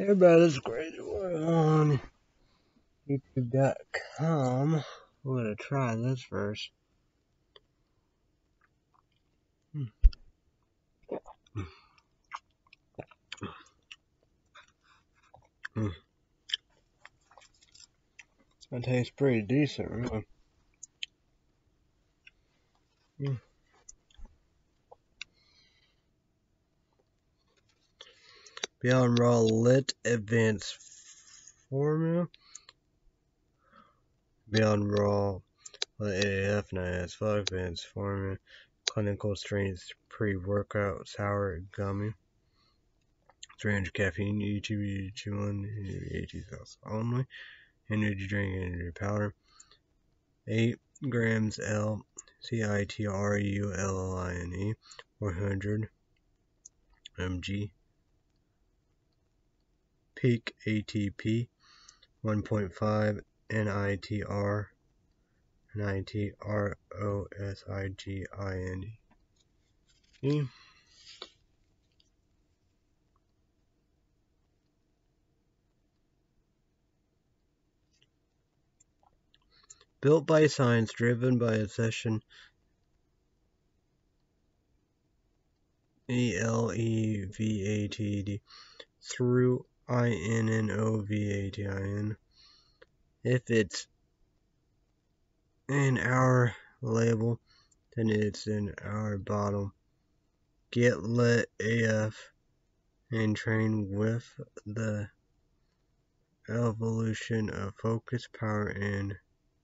Everybody, this is Crazy on YouTube.com. We're gonna try this first. Hmm. Hmm. That tastes pretty decent, really. Hmm. Beyond Raw Lit Advanced Formula. Beyond Raw Lit AF Night as fuck Advanced Formula. Clinical Strength Pre-Workout Sour Gummy. 300 caffeine, EGB, EG1, 80 only. Energy drink, energy powder. 8 grams L, C I T R U L L I N E, 400 mg peak ATP 1.5 NITR NITROSIGINE Built by science, driven by obsession, E L E V A T D, through I N N O V A T I N. If it's in our label, then it's in our bottle. Get lit AF and train with the evolution of focus, power, and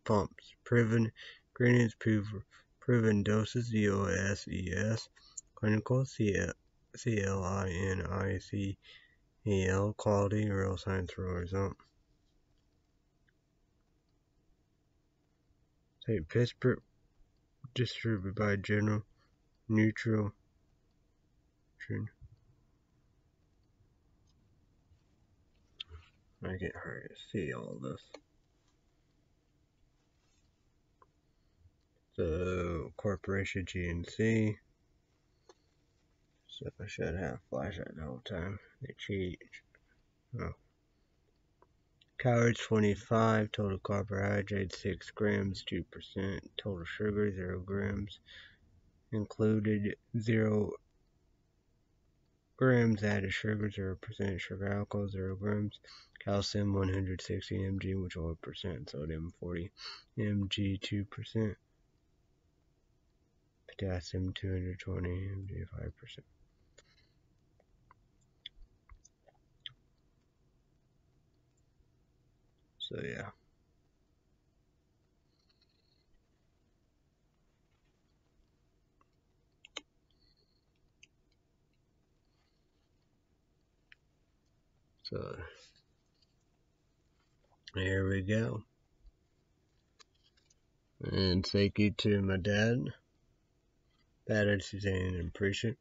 pumps. Proven ingredients, proven doses, DOSES, clinical, C L I N I C EL quality real science real result. St. Pittsburgh distributed by General Nutrition I get hard to see all this. So corporation GNC. So I should have flashlight the whole time. They cheat. Oh. Calories 25, total carbohydrates 6 grams, 2%, total sugar 0 grams, included 0 grams added sugar, 0% sugar alcohol, 0 grams, calcium 160 mg, which 1%, sodium 40 mg, 2%, potassium 220 mg, 5%. So yeah. So here we go. And thank you to my dad. And Suzanne and appreciate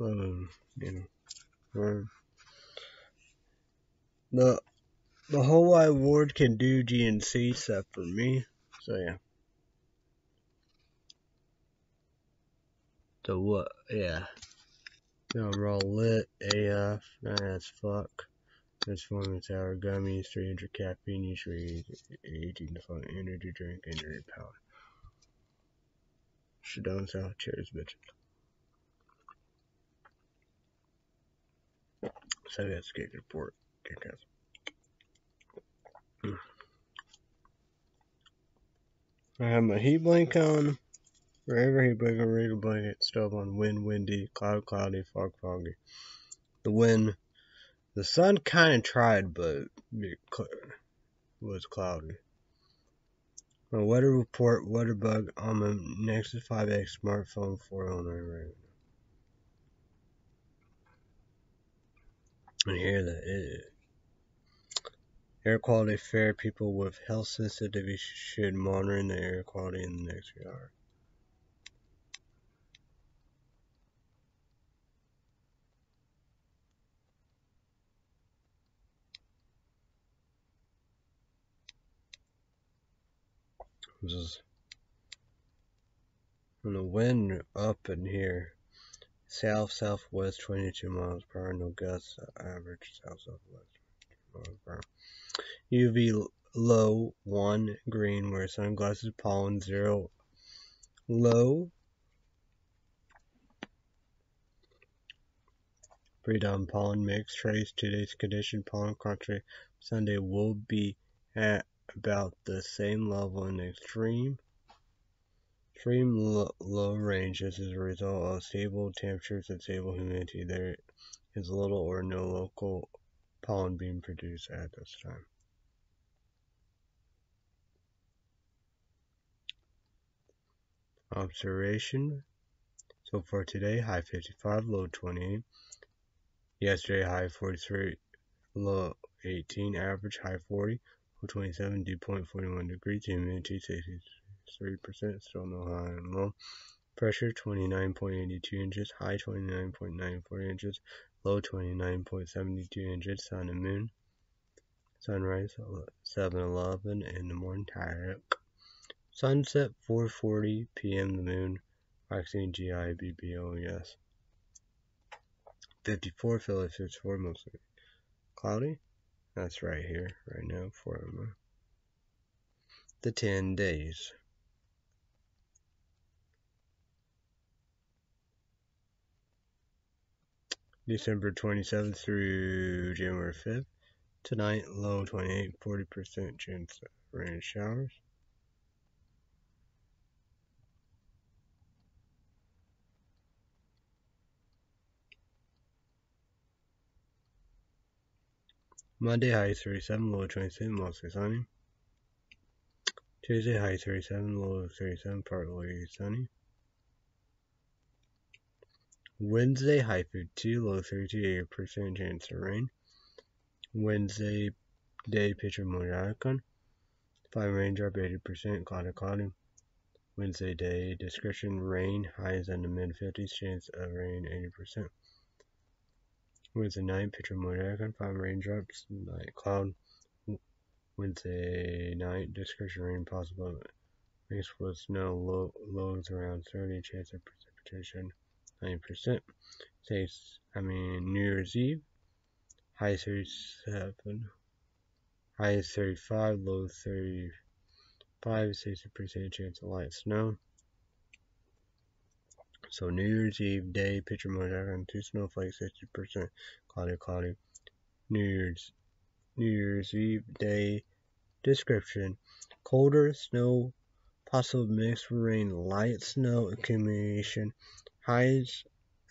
um, you know um, the the whole wide world can do GNC except for me. So yeah. So what? Yeah. Now we're all lit AF. That's fuck. Transformance hour gummies, 300 caffeine, usually 18 to fun energy drink, energy power. Shadon South, cheers, bitches. So that's good report. Okay, I have my heat blanket on. Wherever heat blanket, regular blanket, stove on, wind, windy, cloud, cloudy, fog, foggy. The wind, the sun kind of tried, but it was cloudy. My weather report, weather bug on my Nexus 5X smartphone 409 right And here that is. Air quality fair. People with health sensitivity should monitor the air quality in the next hour. This is and the wind up in here. South southwest 22 miles per hour, no gusts, average south southwest. UV low 1 green where sunglasses pollen 0 low. Freedom pollen mix trace today's condition pollen country Sunday will be at about the same level in extreme extreme low ranges as a result of stable temperatures and stable humidity. There is little or no local pollen being produced at this time. Observation. So for today, high 55, low 28. Yesterday, high 43, low 18, average high 40, low 27, dew point 41 degrees, humidity 63%, still no high and low. Pressure 29.82 inches, high 29.94 inches, low 29.72 inches, sun and moon. Sunrise 7:11 in the morning, Tariq. Sunset 4:40 p.m. The moon, waxing GI BBOES. 54 Philly 54 mostly cloudy. That's right here, right now for the 10 days. December 27th through January 5th. Tonight, low 28, 40% chance of rain showers. Monday high 37, low 27, mostly sunny. Tuesday high 37, low 37, partly sunny. Wednesday high 52, low 32, 8% chance of rain. Wednesday day picture Mojaricon. 5 raindrop 80%, cloudy cloudy. Wednesday day description rain, highs in the mid 50s, chance of rain 80%. Wednesday night, picture Mojaricon, 5 raindrops, night cloud. Wednesday night, description rain possible. Mixed with snow, low, lows around 30, chance of precipitation 90%. Say, I mean, New Year's Eve, high 37, high 35, low 35, 60% chance of light snow. So New Year's Eve day, picture mode on two snowflakes, 60% cloudy, cloudy. New Year's New Year's Eve day description: colder snow, possible mixed rain, light snow accumulation, highs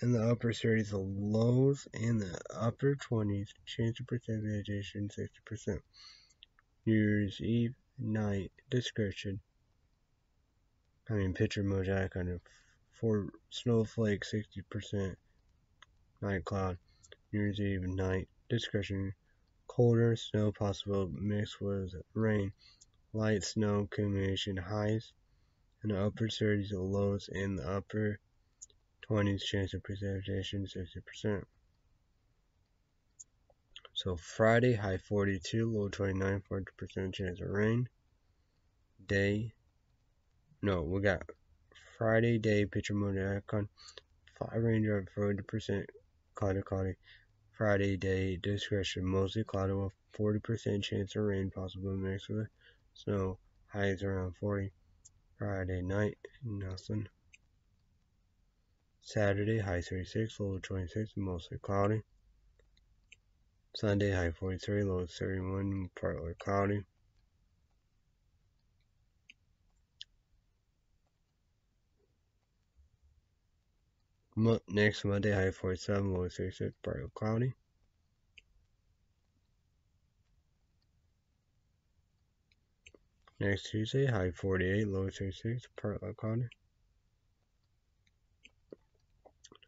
in the upper 30s, the lows in the upper 20s, chance of precipitation 60%. New Year's Eve night description. I mean, picture mosaic a for snowflake 60%, night cloud, New Year's Eve night, discretion, colder snow possible mixed with rain, light snow accumulation highs in the upper 30s, lows in the upper 20s, chance of precipitation 60%. So Friday, high 42, low 29, 40% chance of rain. Day, no, we got Friday day picture mode icon. Five range of 40% cloudy cloudy. Friday day discretion mostly cloudy with 40% chance of rain possible mixed with snow. Highs around 40. Friday night nothing. Saturday high 36, low 26, mostly cloudy. Sunday high 43, low 31, partly cloudy. Next Monday, high 47, low 36, partly cloudy. Next Tuesday, high 48, low 36, partly cloudy.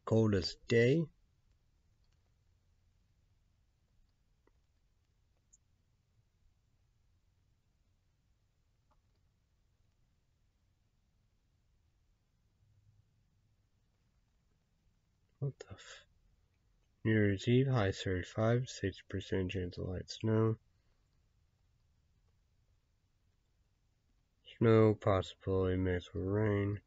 Coldest day. What the f? New Year's Eve, high 35, 60% chance of light snow. Snow possibility mixed with rain.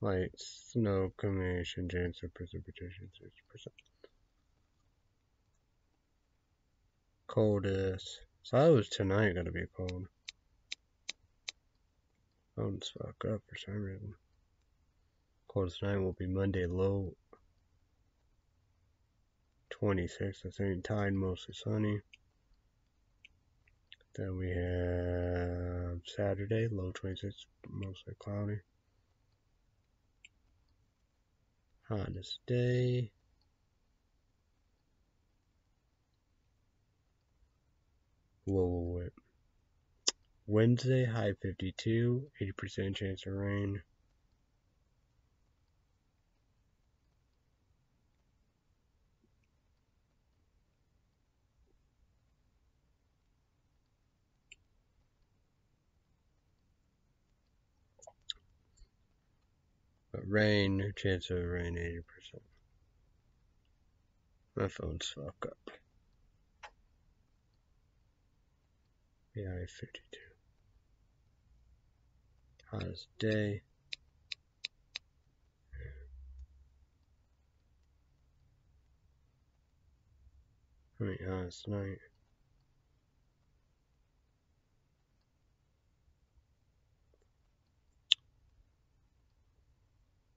Light snow combination chance of precipitation 60%. coldest. So I was tonight gonna be cold. Phones fuck up for some reason. Coldest night will be Monday, low 26, I think. Tide, mostly sunny. Then we have Saturday, low 26, mostly cloudy. Hottest day. Whoa, whoa, wait. Wednesday, high 52, 80% chance of rain. Rain, chance of rain 80%. My phone's fuck up. Yeah, 52. Hottest day. I mean, hottest night.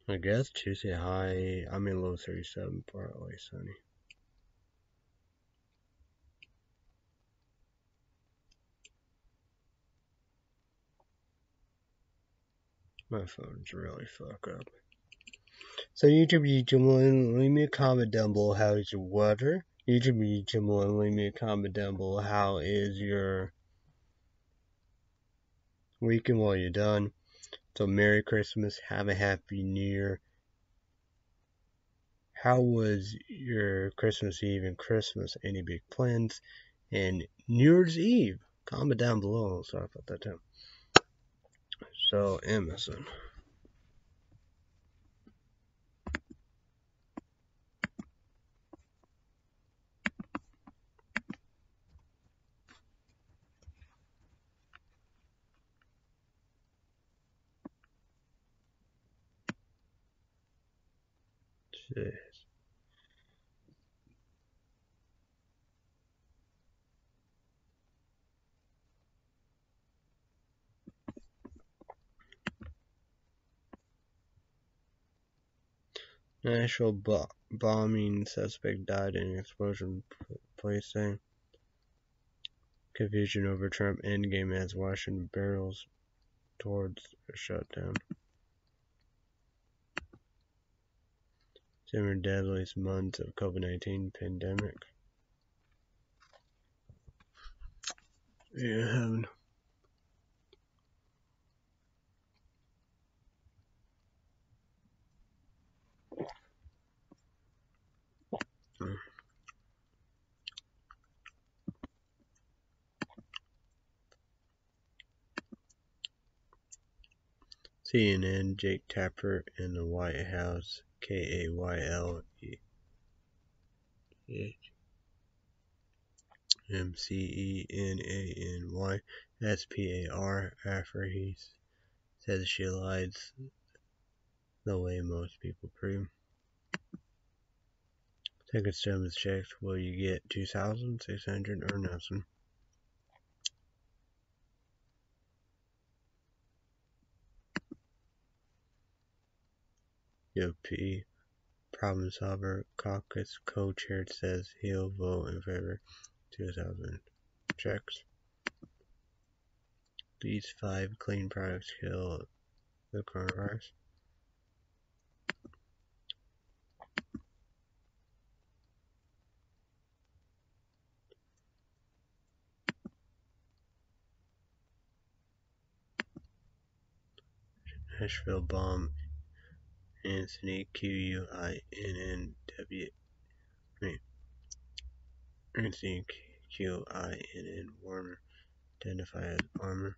I guess Tuesday high, I'm in low 37, partly sunny. My phone's really fuck up. So YouTube, YouTube, leave me a comment down below how is your weather. YouTube, YouTube, leave me a comment down below how is your weekend while you're done. So Merry Christmas, have a Happy New Year. How was your Christmas Eve and Christmas? Any big plans? And New Year's Eve? Comment down below. Sorry about that too. So Amazon. Jeez. Nashville bo bombing suspect died in explosion placing confusion over Trump endgame as Washington barrels towards a shutdown. Seven deadliest months of COVID-19 pandemic. Yeah, CNN, Jake Tapper in the White House, K A Y L E M C E N A N Y S P A R after he says she lies the way most people prove. Second stimulus checks, will you get 2600 or nothing? GOP problem solver caucus co-chair says he'll vote in favor 2000 checks. These five clean products kill the coronavirus. Nashville bomb Anthony Q U I N N W. Anthony Q I N N Warner identified as Armor.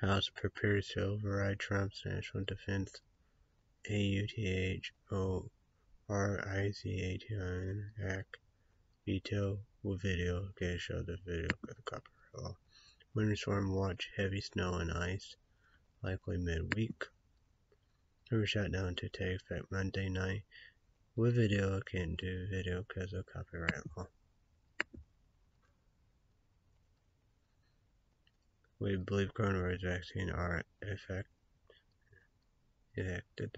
House prepares to override Trump's National Defense. A-U-T-H-O-R-I-C-A-T-I-N Act veto video. Okay, show the video copyright law. Winter storm watch, heavy snow and ice, likely midweek. Were shut down to take effect Monday night. With video, I can't do video because of copyright law. We believe coronavirus vaccine are effect, effected.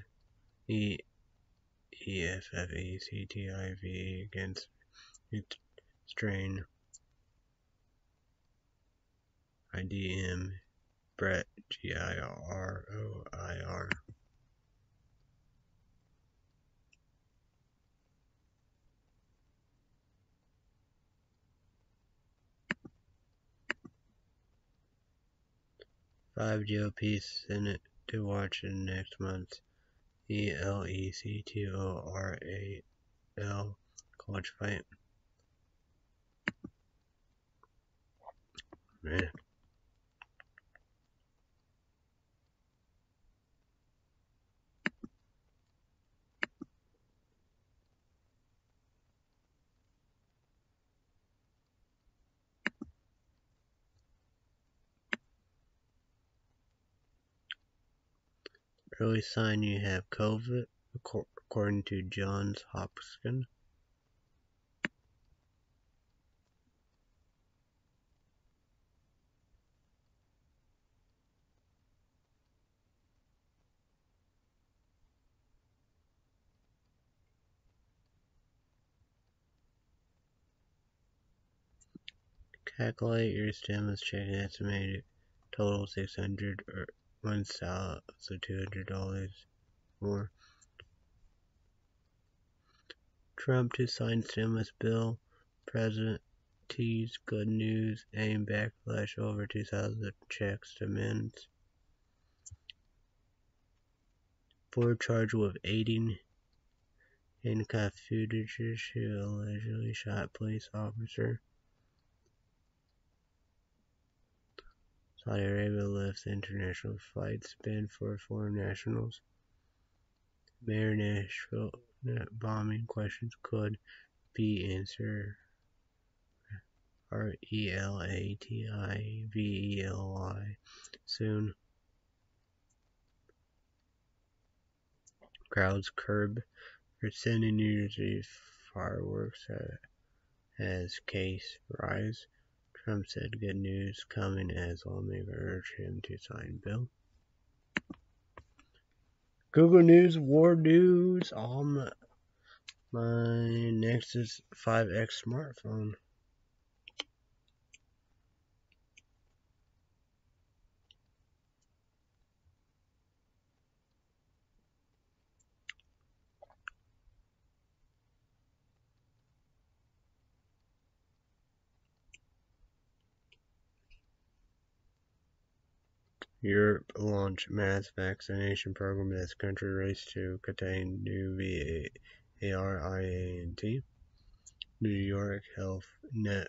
E EFFECTIV against its strain IDM Brett G I R O I R. Five GOP Senate to watch in next month. E L E C T O R A L college fight. Man. Early sign you have COVID, according to Johns Hopkins. Calculate your stimulus check and estimated total 600 or one two hundred dollars more. Trump to sign stimulus bill. President teased good news. Aim backlash over 2,000 checks demands. Ford charged with aiding handcuffed fugitives who allegedly shot police officer. Saudi Arabia lifts international flights ban for foreign nationals. Mayor Nashville bombing questions could be answered. R E L A T I V E L Y soon. Crowds curb for sending New Year's Eve fireworks as case rise. Trump said good news coming as lawmakers urge him to sign bill. Google News, War News, on my, my Nexus 5X smartphone. Europe launched mass vaccination program as country race to contain new variant. New York Health Net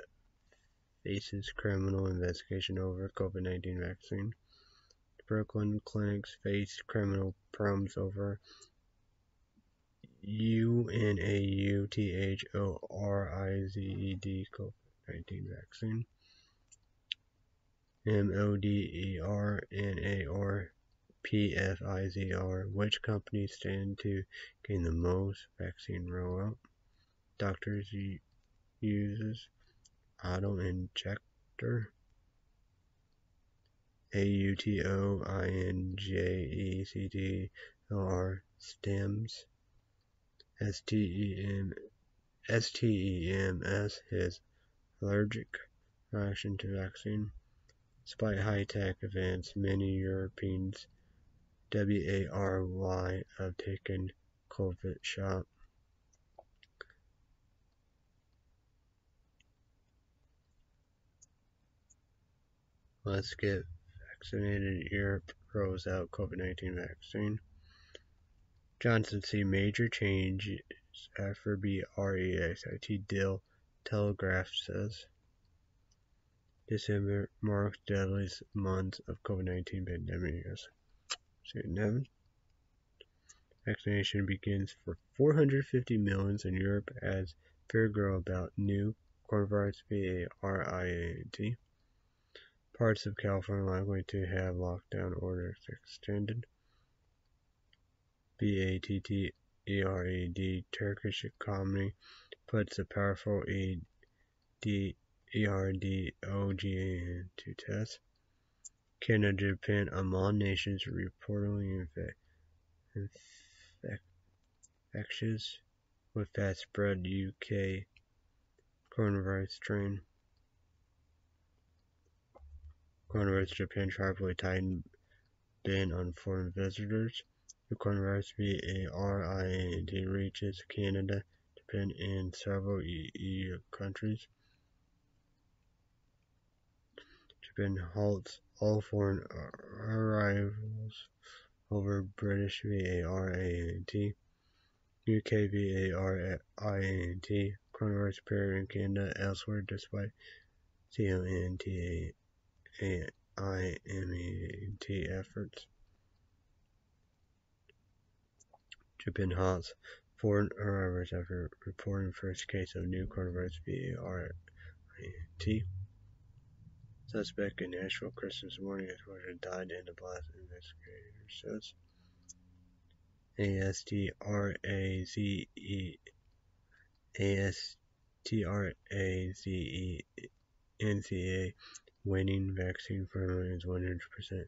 faces criminal investigation over COVID-19 vaccine. Brooklyn clinics face criminal problems over UNAUTHORIZED COVID-19 vaccine. M-O-D-E-R-N-A-R-P-F-I-Z-R. Which companies stand to gain the most vaccine rollout? Doctors uses auto injector. A-U-T-O-I-N-J-E-C-T-O-R stems. S-T-E-M S-T-E-M-S is allergic reaction to vaccine. Despite high-tech advance, many Europeans WARY have taken COVID shot. Let's get vaccinated. Europe rolls out COVID-19 vaccine. Johnson see major changes after Brexit deal, Telegraph says. December marks deadliest month of COVID-19 pandemic. Seven. Vaccination begins for 450 millions in Europe as fear grow about new coronavirus variant. Parts of California likely to have lockdown orders extended. B-A-T-T-E-R-A-D, Turkish economy, puts a powerful E-D-E-R-D-O-G-A to test. Canada, Japan, among nations reportedly infectious with fast spread UK coronavirus strain. Coronavirus Japan sharply tightened ban on foreign visitors. The coronavirus VARINT reaches Canada, Japan, and several EU countries. Japan halts all foreign arrivals over British VARINT. UK VARINT. Coronavirus appeared in Canada elsewhere despite CONTAINMET efforts. Japan halts foreign arrivals after reporting first case of new coronavirus VARINT. Suspect in Nashville Christmas morning explosion died in the blast, investigator says. A-S-T-R-A-Z-E A-S-T-R-A-Z-E-N-C-A waning vaccine formula is 100%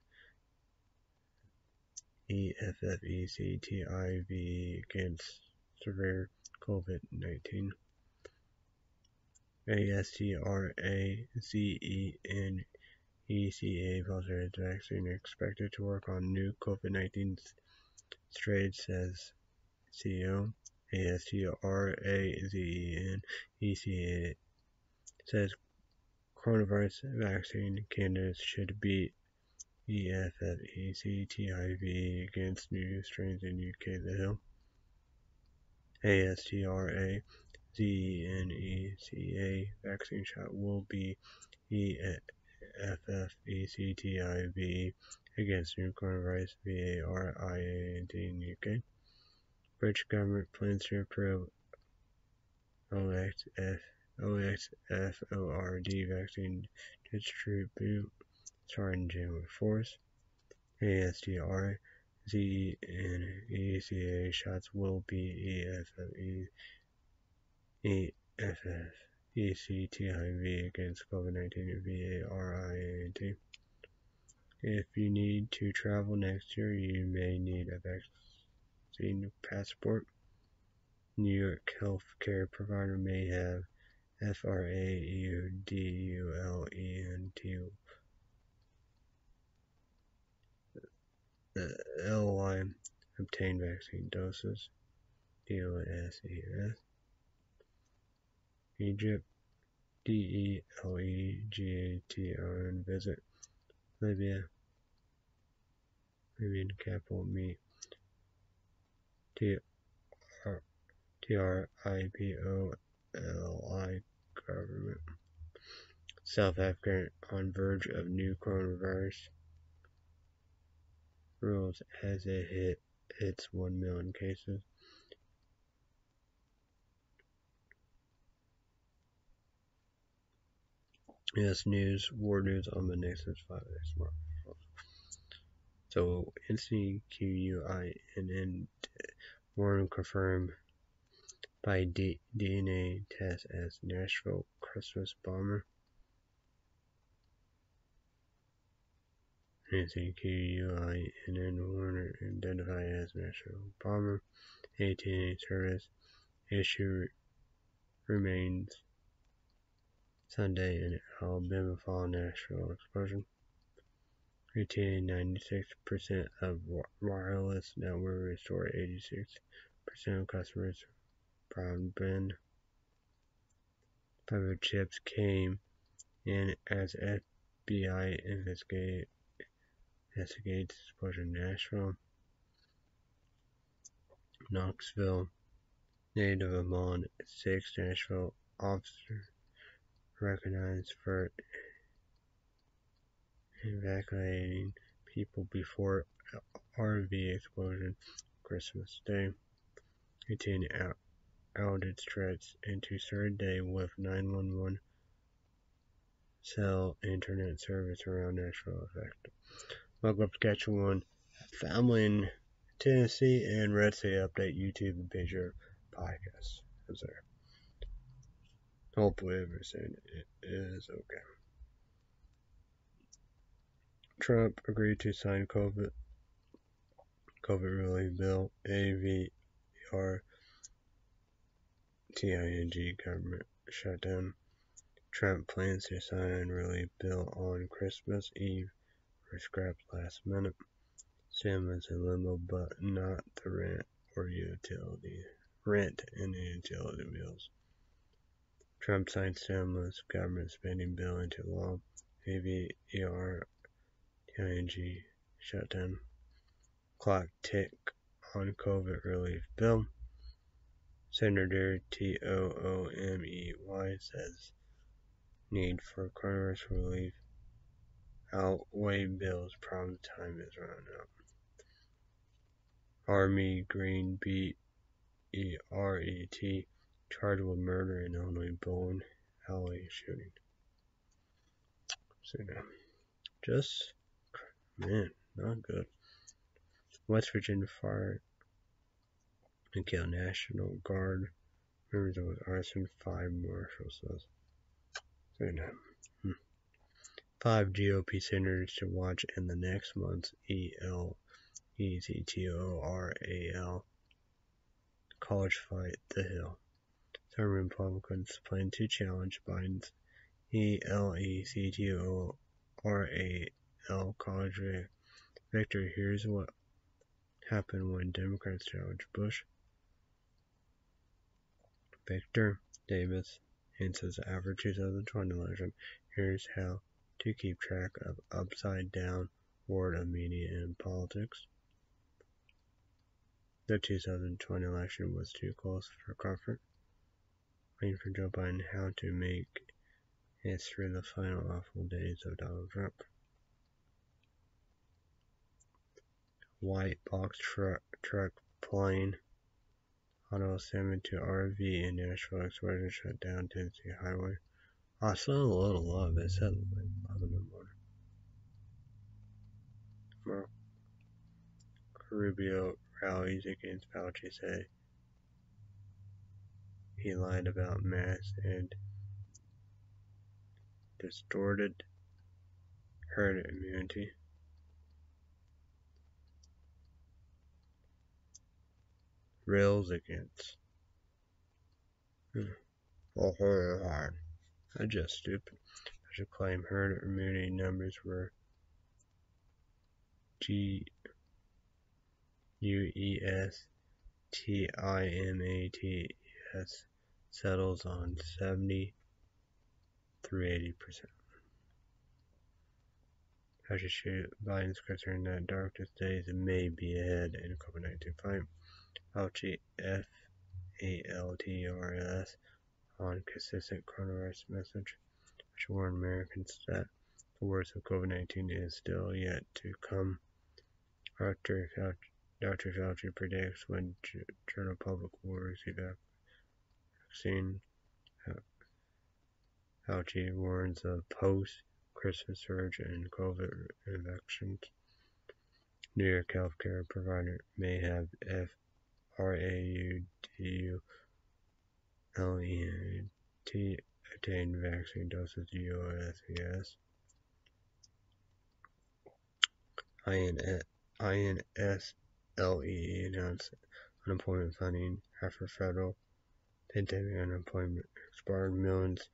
E-F-F-E-C-T-I-V against severe COVID-19. A-S-T-R-A-Z-E-N-E-C-A Pfizer vaccine expected to work on new COVID-19 strains, says CEO. A-S-T-R-A-Z-E-N-E-C-A says coronavirus vaccine candidates should be E-F-F-E-C-T-I-V against new strains in UK The Hill. A-S-T-R-A Z-E-N-E-C-A vaccine shot will be E-F-F-E-C-T-I-V against new coronavirus V-A-R-I-A-N-T in UK. British government plans to approve OXF, OXFORD vaccine distribute starting January 4th. ASDR Z-E-N-E-C-A shots will be E-F-F-E E-F-F-E-C-T-I-V against COVID-19 V-A-R-I-A-N-T. If you need to travel next year, you may need a vaccine passport. New York healthcare provider may have F-R-A-U-D-U-L-E-N-T L-Y obtain vaccine doses. D-O-S-E-S. Egypt, D-E-L-E-G-A-T-O-N, visit Libya, Libyan capital, me, T-R-I-P-O-L-I, government. South Africa on verge of new coronavirus rules as it hit its 1 million cases. Yes, news, war news on the Nexus 5 smartphone. So, NCQUINN Warren confirmed by D DNA test as Nashville Christmas bomber. NCQUINN Warner identified as Nashville bomber. AT&T service issue remains Sunday in Alabama following Nashville explosion. Retaining 96% of wireless network restored 86% of customers' broadband. Fiber chips came in as FBI investigate, investigates explosion in Nashville. Knoxville native among six Nashville officers recognized for evacuating people before RV explosion Christmas Day. 18 out outage threats into third day with 911 cell internet service around Nashville affected. Welcome to Saskatchewan. Family in Tennessee and Red State Update YouTube and Pager podcast is there. Hopefully everything is okay. Trump agreed to sign COVID COVID relief bill AVR TING government shutdown. Trump plans to sign relief bill on Christmas Eve or scrapped last minute. Stimulus in limbo, but not the rent or utility rent and utility bills. Trump signed stimulus government spending bill into law. AVER TING shutdown. Clock tick on COVID relief bill. Senator T O O M E Y says need for coronavirus relief outweigh bills time is running out. Army Green B E R E T charged with murder in Illinois bowling alley shooting. So now, just man, not good. West Virginia Fire and kill National Guard members of arson. Five Marshall says. So now, hmm. five GOP senators to watch in the next month's E L E Z T O R A L college fight, The Hill. Some Republicans plan to challenge Biden's E L E C T O R A L college victory. Here's what happened when Democrats challenged Bush. Victor Davis Hanson the average 2020 election. Here's how to keep track of upside down world of media and politics. The 2020 election was too close for comfort. Waiting for Joe Biden how to make it through the final awful days of Donald Trump. White box truck, truck plane auto assembly to RV in Nashville explosion shut down Tennessee Highway. I saw a little love. It said like 11 in the morning. Rubio rallies against Fauci say he lied about Mass and distorted herd immunity. Rails against. Hmm. Oh, hard. I just stupid. I should claim herd immunity numbers were G U E S T I M A T S settles on 70 through 80 percent. Fauci shoot Biden's concerned that darkest days may be ahead in COVID-19 fight. Fauci F A L T R S on consistent coronavirus message, which warned Americans that the worst of COVID-19 is still yet to come. Dr. Fauci Dr. Fauci predicts when Journal Public will receive vaccine. Fauci warns of post-Christmas surge in COVID infections. New York healthcare provider may have F R A U D U L E T obtained vaccine doses U O S E S. INS LEE announced unemployment funding after federal pandemic unemployment expired. Millions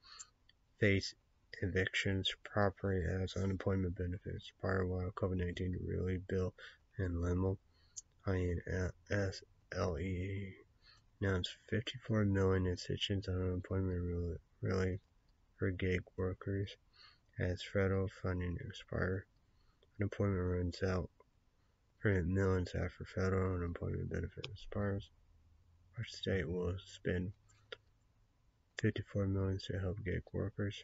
face evictions, property as unemployment benefits expire while COVID-19 relief bill and limbo. INSLEE announced 54 million extensions on unemployment relief for gig workers as federal funding expires. Unemployment runs out for millions after federal unemployment benefit expires. Our state will spend 54 million to help gig workers.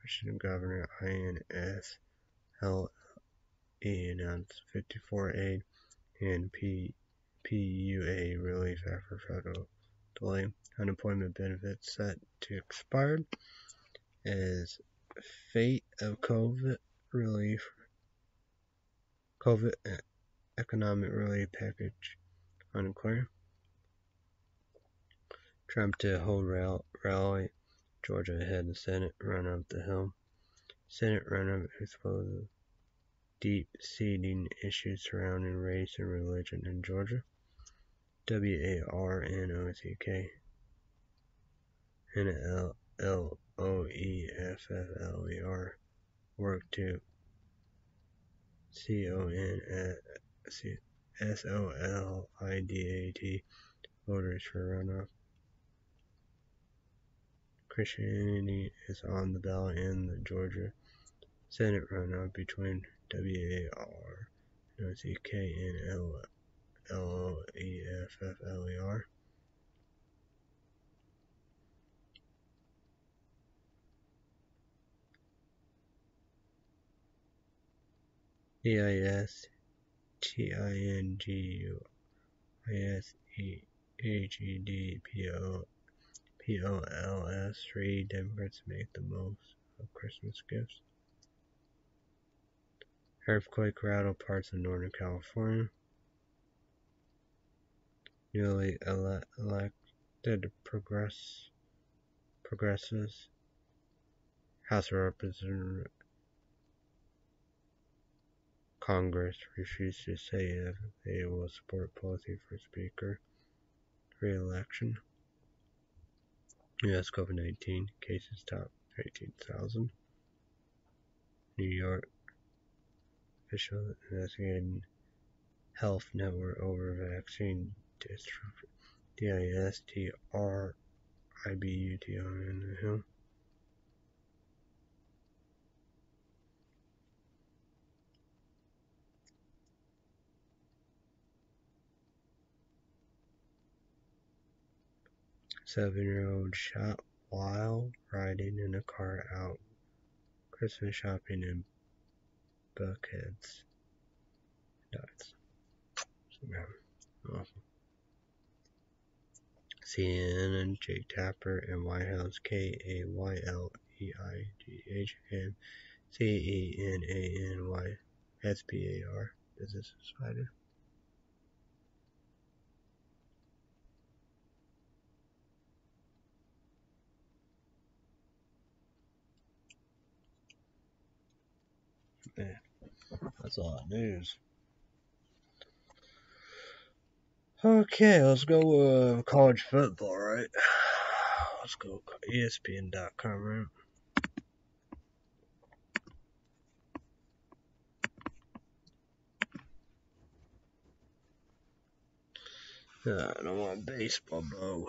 Washington Governor INS LE announced 54 aid and P, PUA relief after federal delay. Unemployment benefits set to expire as fate of COVID relief COVID economic relief package unclear. Trump to hold rally, Georgia ahead the Senate run up the Hill. Senate run-up exposes deep-seating issues surrounding race and religion in Georgia. W-A-R-N-O-C-K N-L-L-O-E-F-F-L-E-R work to C-O-N-S-O-L-I-D-A-T voters for runoff. Christianity is on the ballot in the Georgia Senate runoff between and L-O-E-F-F-L-E-R. D-I-S T-I-N-G-U-I-S-E-H-E-D-P-O P-O-L-S. Three Democrats make the most of Christmas gifts. Earthquake rattled parts of Northern California. Newly ele elected progress progresses. House of Representatives Congress refused to say if they will support policy for Speaker re-election. U.S. COVID-19 cases top 18,000. New York official investigating health network over vaccine dystrophy. D-I-S-T-R-I-B-U-T-O-N Hill. Seven-year-old shot while riding in a car out Christmas shopping in Buckheads. Dies. So, yeah. CNN, Jake Tapper, and White House K A Y L E I G H M C E N A N Y S P A R. Business Spider. That's all that news. Okay, let's go uh, college football, right? Let's go ESPN.com, right? Uh, I don't want baseball, bro.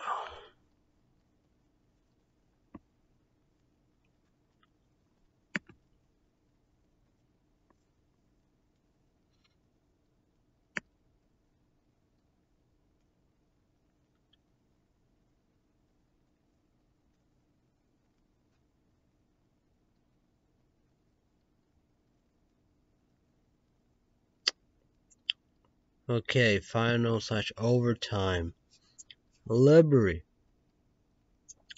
Okay, final slash overtime. Liberty.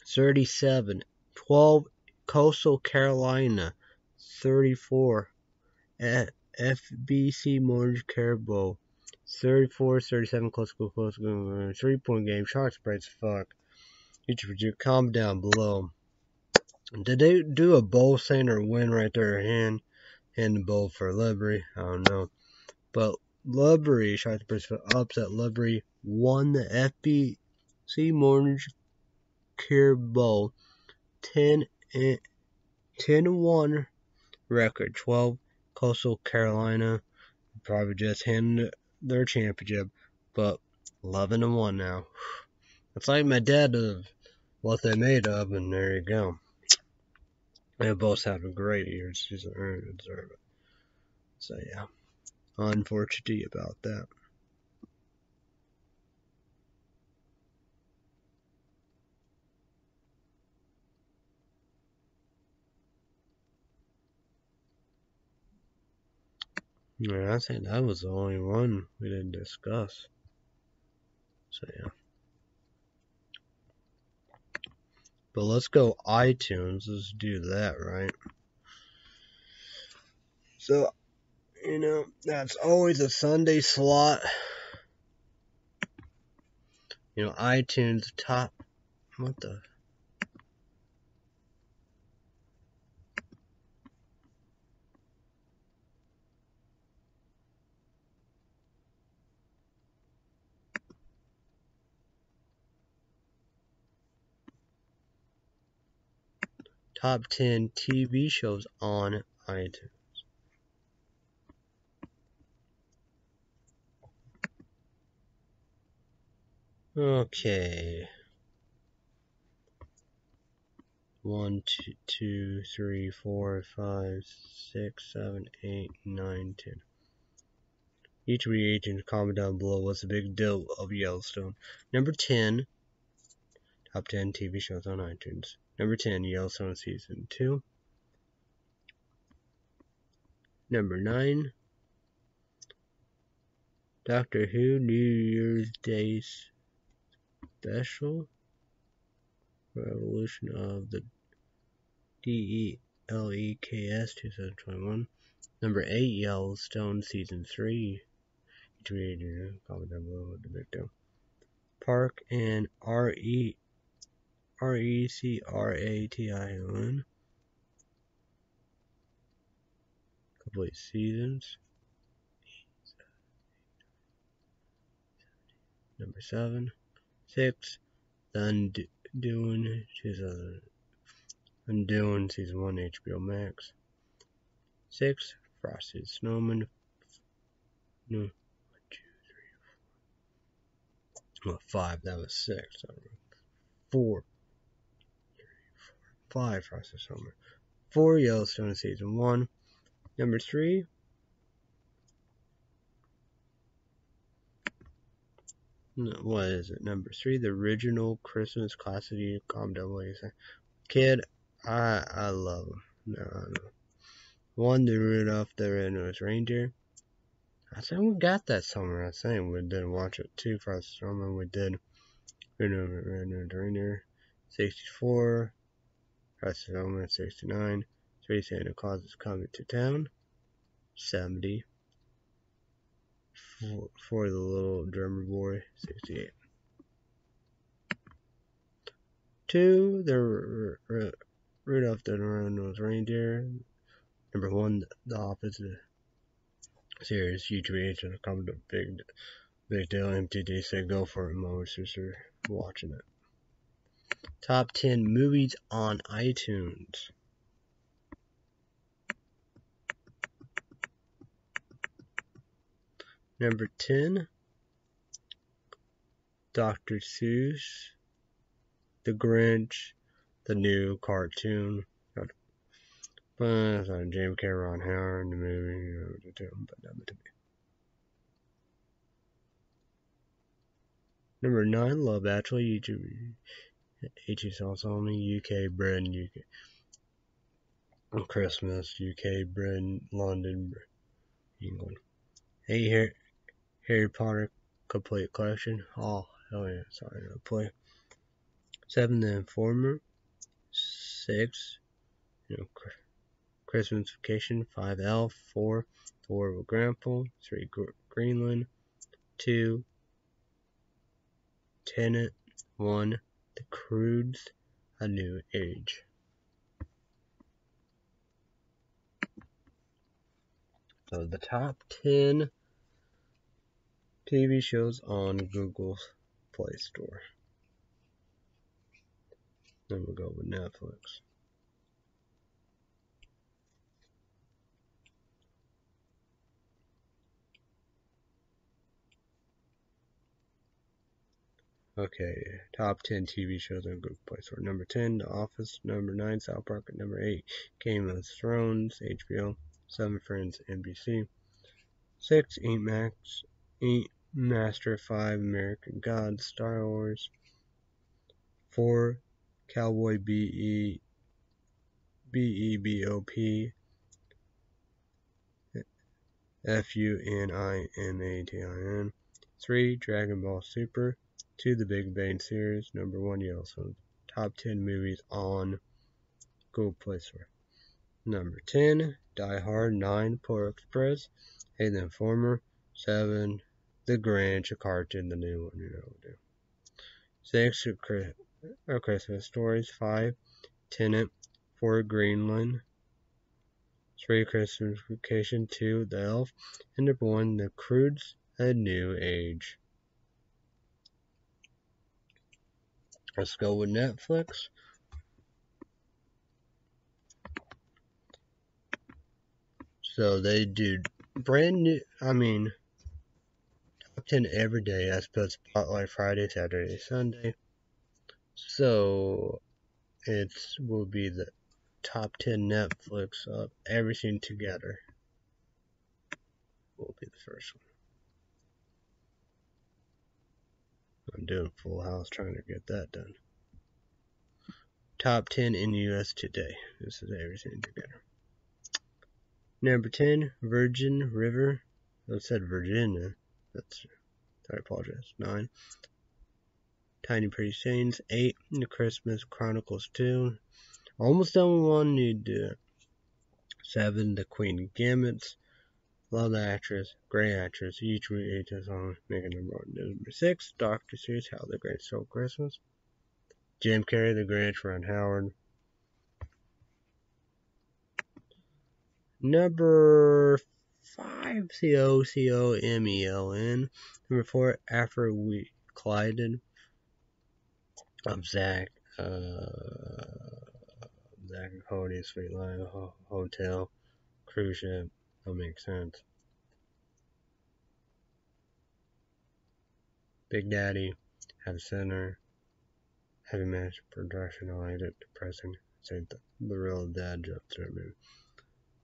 37 12 Coastal Carolina. 34 at FBC Mortgage Cure Bowl. 34 37 close close close three point game. Shark spreads fuck. Of you calm down below did they do a bowl center win right there hand hand the bowl for Liberty? I don't know. But Ludbury tried to press upset. Ludbury won the FBC Mortgage Cure Bowl. 10 10 1 record. 12 Coastal Carolina. Probably just handed their championship but 11 and 1 now. It's like my dad of what they made of and there you go. They both a great year. Season deserve it so yeah unfortunate about that. Yeah, I think that was the only one we didn't discuss. So yeah. But let's go iTunes. Let's do that, right? So you know, that's always a Sunday slot. you know, iTunes top, what the? Top 10 TV shows on iTunes. Okay. One, two, two, three, four, five, six, seven, eight, nine, ten. Each reagent, comment down below what's the big deal of Yellowstone. Number 10, top 10 TV shows on iTunes. Number 10, Yellowstone Season 2. Number 9, Doctor Who New Year's Day Special Revolution of the D-E-L-E-K-S 2021. Number 8, Yellowstone Season 3. Tweet, comment down below what the deal. Park and R-E R-E-C-R-A-T-I-O-N. Complete seasons. Number 7. 6. The Undoing, Undoing Season 1 HBO Max. 6. Frosted Snowman. No. 1, 2, 3, 4. Well, 5. That was 6. 4. 3, 4, 5. Frosted Snowman. 4. Yellowstone Season 1. Number 3. What is it? Number three, the original Christmas classic what you say. Kid, I I love him. No, no. One, the Rudolph the Red-Nosed Reindeer. I think we got that somewhere. I think we did watch it too for. Summer we did Rudolph Red-Nosed Reindeer. 64. Press Summer 69. Three Santa Claus is coming to town. 70 for, for the little drummer boy, 68. Two, the Rudolph the Red-Nosed Reindeer. Number one, the opposite series, YouTube agent, comment a big, big deal. MTD said go for it, my sister watching it. Top 10 movies on iTunes. Number 10, Dr. Seuss, The Grinch, the new cartoon. But uh, on Cameron Howard, the movie, but number. Number 9, Love Actually, YouTube. HE Sauce Only, UK, Britain, UK. Christmas, UK, Britain, London, England. Hey, here. Harry Potter complete collection. Oh, hell yeah, sorry to play. Seven, The Informer. Six, you know, Christmas Vacation. Five, Elf. Four, The War of Grandpa. Three, Greenland. Two, Tenet. One, The Croods. A New Age. So the top 10 TV shows on Google Play Store. Then we'll go with Netflix. Okay, top 10 TV shows on Google Play Store. Number 10, The Office. Number 9, South Park. Number 8, Game of Thrones, HBO. 7, Friends, NBC. 6, 8 Max. 8, Master 5 American Gods Star Wars. 4 Cowboy B E B E B O P. F U N I M A T I N. 3 Dragon Ball Super. 2 The Big Bang Series. Number 1 Yellowstone Top 10 movies on Google Play Store. Number 10 Die Hard 9 Polar Express. 8 The Informer 7 the Grinch, a cartoon, the new one, you know. do. Six are oh, Christmas stories. Five, Tenet. Four, Greenland. Three, Christmas Vacation. Two, The Elf. And number one, The Croods, A New Age. Let's go with Netflix. So they do brand new, I mean, top 10 every day opposed to Spotlight Friday, Saturday, Sunday. So it will be the top 10 Netflix of everything together. Will be the first one. I'm doing Full House trying to get that done. Top 10 in the US today. This is everything together. Number 10, Virgin River. I said Virginia. That's, I apologize. 9. Tiny Pretty Saints. 8, The Christmas Chronicles 2. Almost done with one. Need uh, 7, The Queen Gambits. Love the actress, great actress. Each week, each song, making number one. Number six, Dr. Seuss, How the Grinch Stole Christmas. Jim Carrey, The Grinch, Ron Howard. Number five, C O C O M E L N. Number four, After We Collided. Of Zach, uh, and Cody, Sweet Life Hotel, Cruise Ship. That makes sense. Big Daddy, Have Center, Heavy Match, Production, I liked depressing, say the, the real dad joke to movie.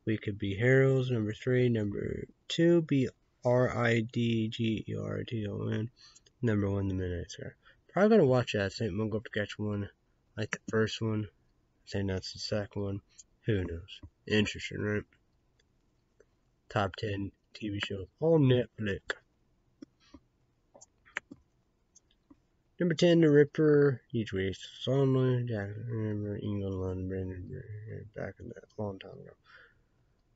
We Could Be Heroes, number three, number two, B R I D G E R T O N, number one, The Midnight Star. Probably gonna watch that, St. Mungo Catch one, like the first one, saying that's the second one, who knows. Interesting, right? top 10 TV shows on Netflix. Number 10, The Ripper, each week. Sondland, Jackson, remember England, London, Brandon, back in that long time ago.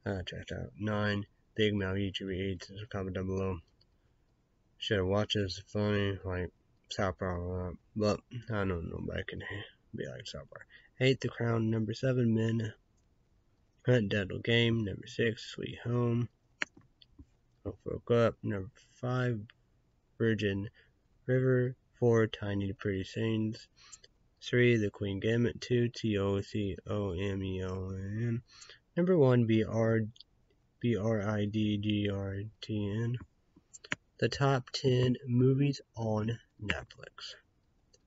Uh, checked out. 9, Big Mouth, YouTube, 8, comment down below. Should have watched this, funny, like South Park, but I don't know, nobody can be like South Park. 8, The Crown, number 7, Men, Hunt Dental Game. Number six, Sweet Home. Don't Broke Up. Number five, Virgin River. Four, Tiny Pretty Saints. Three, The Queen Gambit. Two, T O C O M E O N. Number one, BR, B R B R I D G R T N. The top 10 movies on Netflix.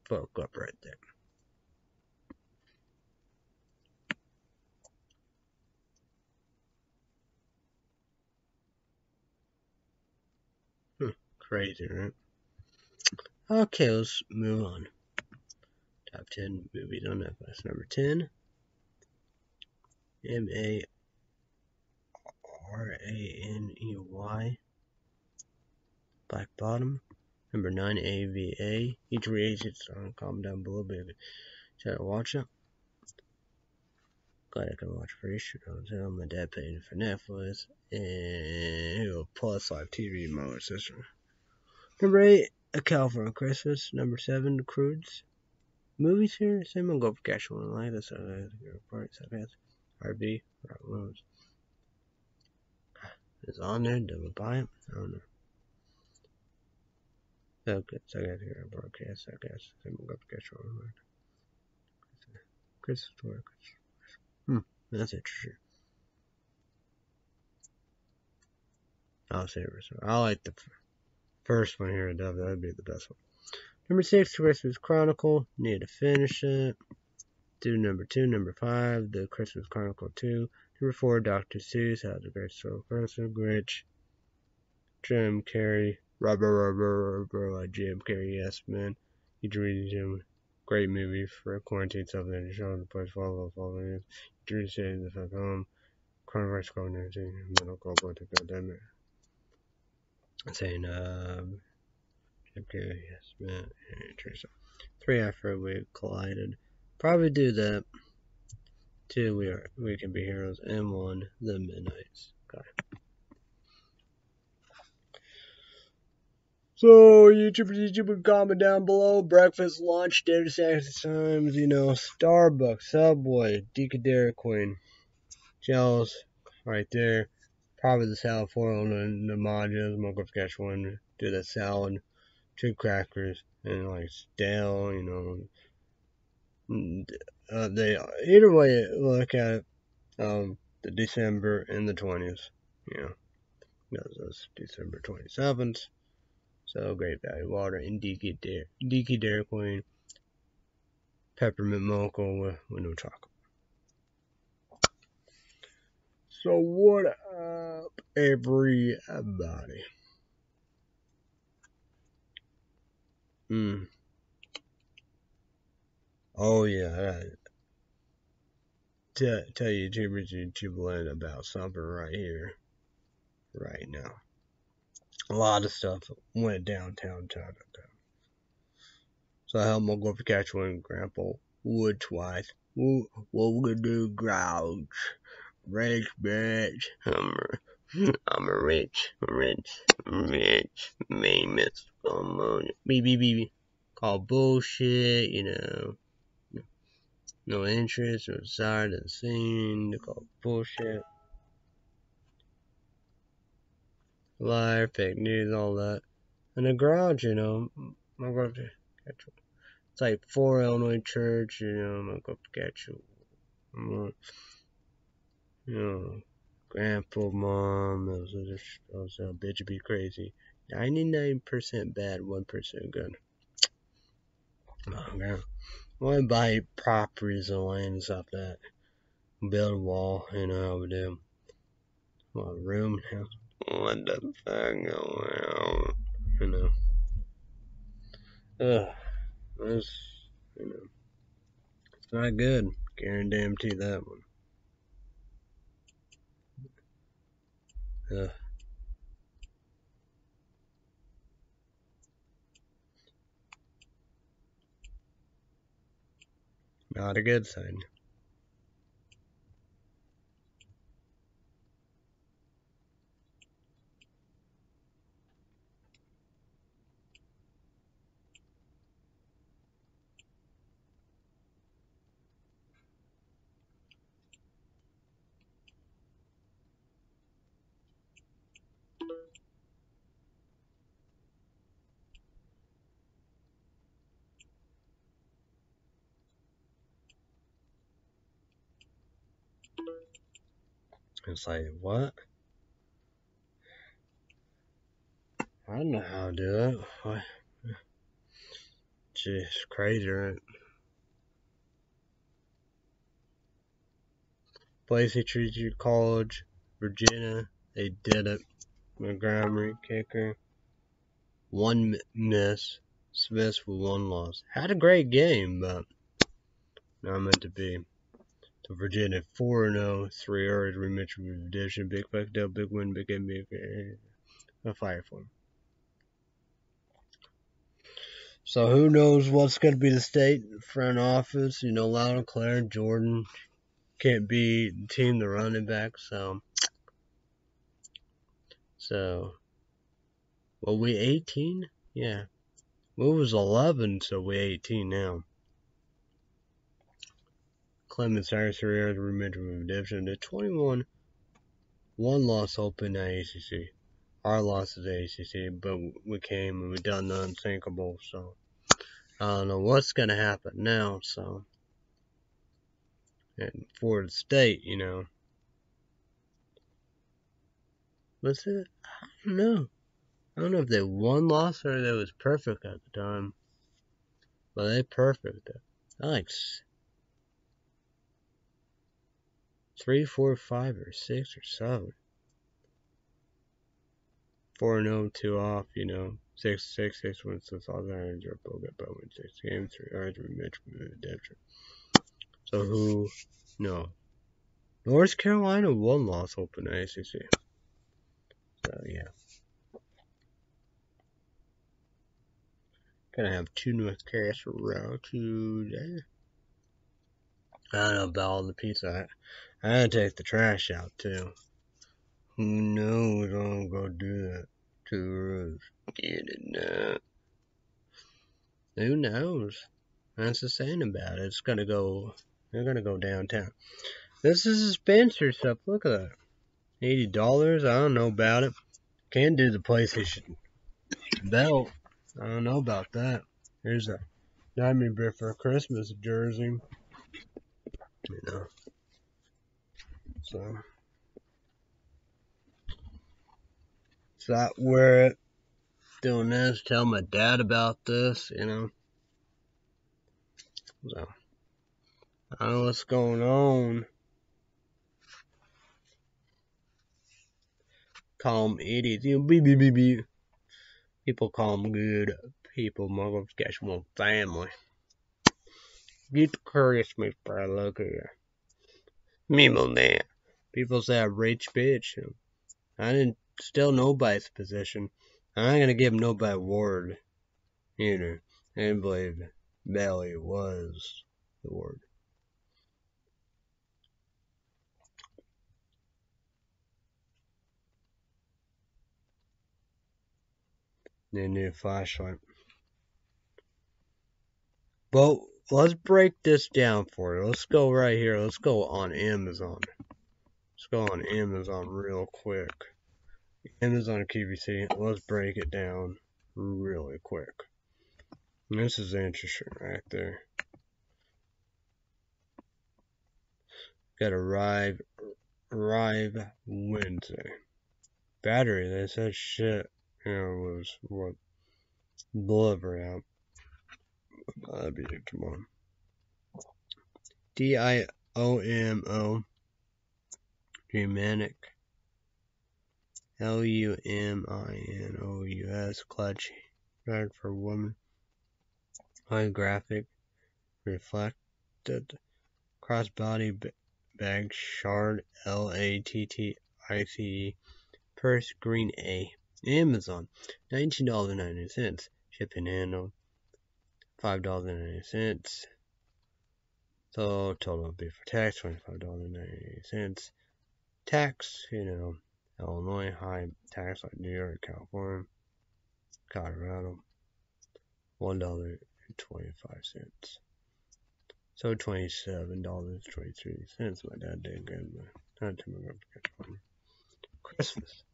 Broke up right there. Hmm, crazy, right? Okay, let's move on. Top 10 movies on Netflix. Number 10, M A R A N E Y, Black Bottom. Number 9, A V A. Each race it's on comment down below, baby. Try to watch it. Glad I can watch free shit on my dad paid for Netflix and plus live TV mode system. Number 8, A California Christmas. Number 7, Croods. Movies here, same on Go for Cash One Like this, I parts, I guess. RB, Robert Williams. It's on there, double buy it. I don't know. So good, so I got here broadcast, I guess. Same on Go for Cash One. Christmas story. Hmm, that's interesting. I'll say it. I like the first one here, Dove. That would be the best one. Number six, Christmas Chronicle. Need to finish it. Do number two. Number five, The Christmas Chronicle 2. Number four, Dr. Seuss. How the Great Soul Christmas. Grinch. Jim Carrey. Rubber, rubber, rubber, Jim Carrey. Yes, man. You read him. Great movie for quarantine stuff that you show the place follow follow you. Dream City, the fuck home. Coronavirus COVID 19. Middle call, boy, to pandemic saying um okay yes man and Teresa. three after we collided probably do that. Two we are we can be heroes. And one the midnights. Okay So, YouTube, YouTube, comment down below. Breakfast, lunch, dinner, snacks, times, you know, Starbucks, Subway, Deacon Dairy Queen, Gels, right there. Probably the salad for on the, the. I'm gonna one, do the salad, two crackers, and like stale, you know. Uh, they either way look at it, um, the December and the 20th, you know, that's December 27th. So great value water and Deaky Dairy, Deaky Dairy Queen, peppermint mocha with, with no chocolate. So what up, everybody? Hmm. Oh yeah. Tell, tell YouTubers YouTube land about something right here, right now a lot of stuff went downtown Chinatown. So I helped my catch one grandpa wood twice. What, we gonna do, grouch? Rich bitch. I'm a, I'm a rich, rich, rich, famous, um, beep, beep, beep. Call bullshit, you know. No interest or desire to see, call bullshit. lie, fake news, all that. In the garage, you know, I'm going to catch garage, it's like for Illinois church, you know, my go get you. You know, grandpa, mom, it was, it was a bitch be crazy. 99% bad, 1% good. Oh, man. I want to buy properties and land and stuff like that. Build a wall, you know, would do. My room house what the fuck going on? You know. Ugh. That's, you know. It's not good. Guarantee that one. Ugh. Not a good sign. It's like, what? I don't know how to do it. Just crazy, right? Boise Community College, Virginia, they did it. Montgomery, kicker. One miss. Smith with one loss. Had a great game, but not meant to be. Virginia 4 0, 3 errors, rematch redemption, big fuck up, big win, big game, big a fire for him. So who knows what's going to be the state front office? You know, Loudon Claire, Jordan can't be the team the running back, so so well we 18? Yeah. We was 11, so we 18 now. Clemson Harris Herrera to Redemption redemption to 21 one loss open at ACC. Our loss is ACC, but we came and we done the unthinkable. So I don't know what's gonna happen now. So and for the state, you know, was it? I don't know. I don't know if they won loss or they was perfect at the time. But they perfect. I like three, four, five, or six, or seven. Four and oh, two off, you know. Six, six, six wins, all irons, or Bogut Bowman, six games, three irons, rematch, redemption. So who? No. North Carolina one loss open ACC. So yeah. Gonna have two North Carolina today. I don't know about all the pizza. I, gotta take the trash out too. Who knows I'm gonna do that tourists get it now. Who knows? That's the saying about it. It's gonna go. They're gonna go downtown. This is a Spencer stuff. Look at that. Eighty dollars. I don't know about it. Can't do the PlayStation belt. I don't know about that. Here's a Diamond Bear for Christmas jersey. You know. So. So that where doing this, tell my dad about this, you know. So I don't know what's going on. Call them idiots, you know, beep, beep, beep, beep. People call them good people, motherfuckers got one family. Get the Christmas, bro, look here. Mimo man. People say I'm rich bitch. I didn't steal nobody's position. I ain't gonna give nobody word. You know, And believe Belly was the word. Need a flashlight. But let's break this down for you. Let's go right here. Let's go on Amazon. Go on Amazon real quick. Amazon QVC. Let's break it down really quick. And this is interesting right there. Got arrive arrive Wednesday. Battery, they said shit you know, was what delivery out. That'd be tomorrow. D I O M O Germanic L U M I N O U S clutch guard for woman. Holographic reflected crossbody bag shard L A T T I C E purse green A. Amazon, $19.90. Shipping handle, $5.90. So total before tax, $25.90. Tax, you know, Illinois, high tax like New York, California, Colorado, $1.25. So $27.23. My dad did good, but not too much. Christmas.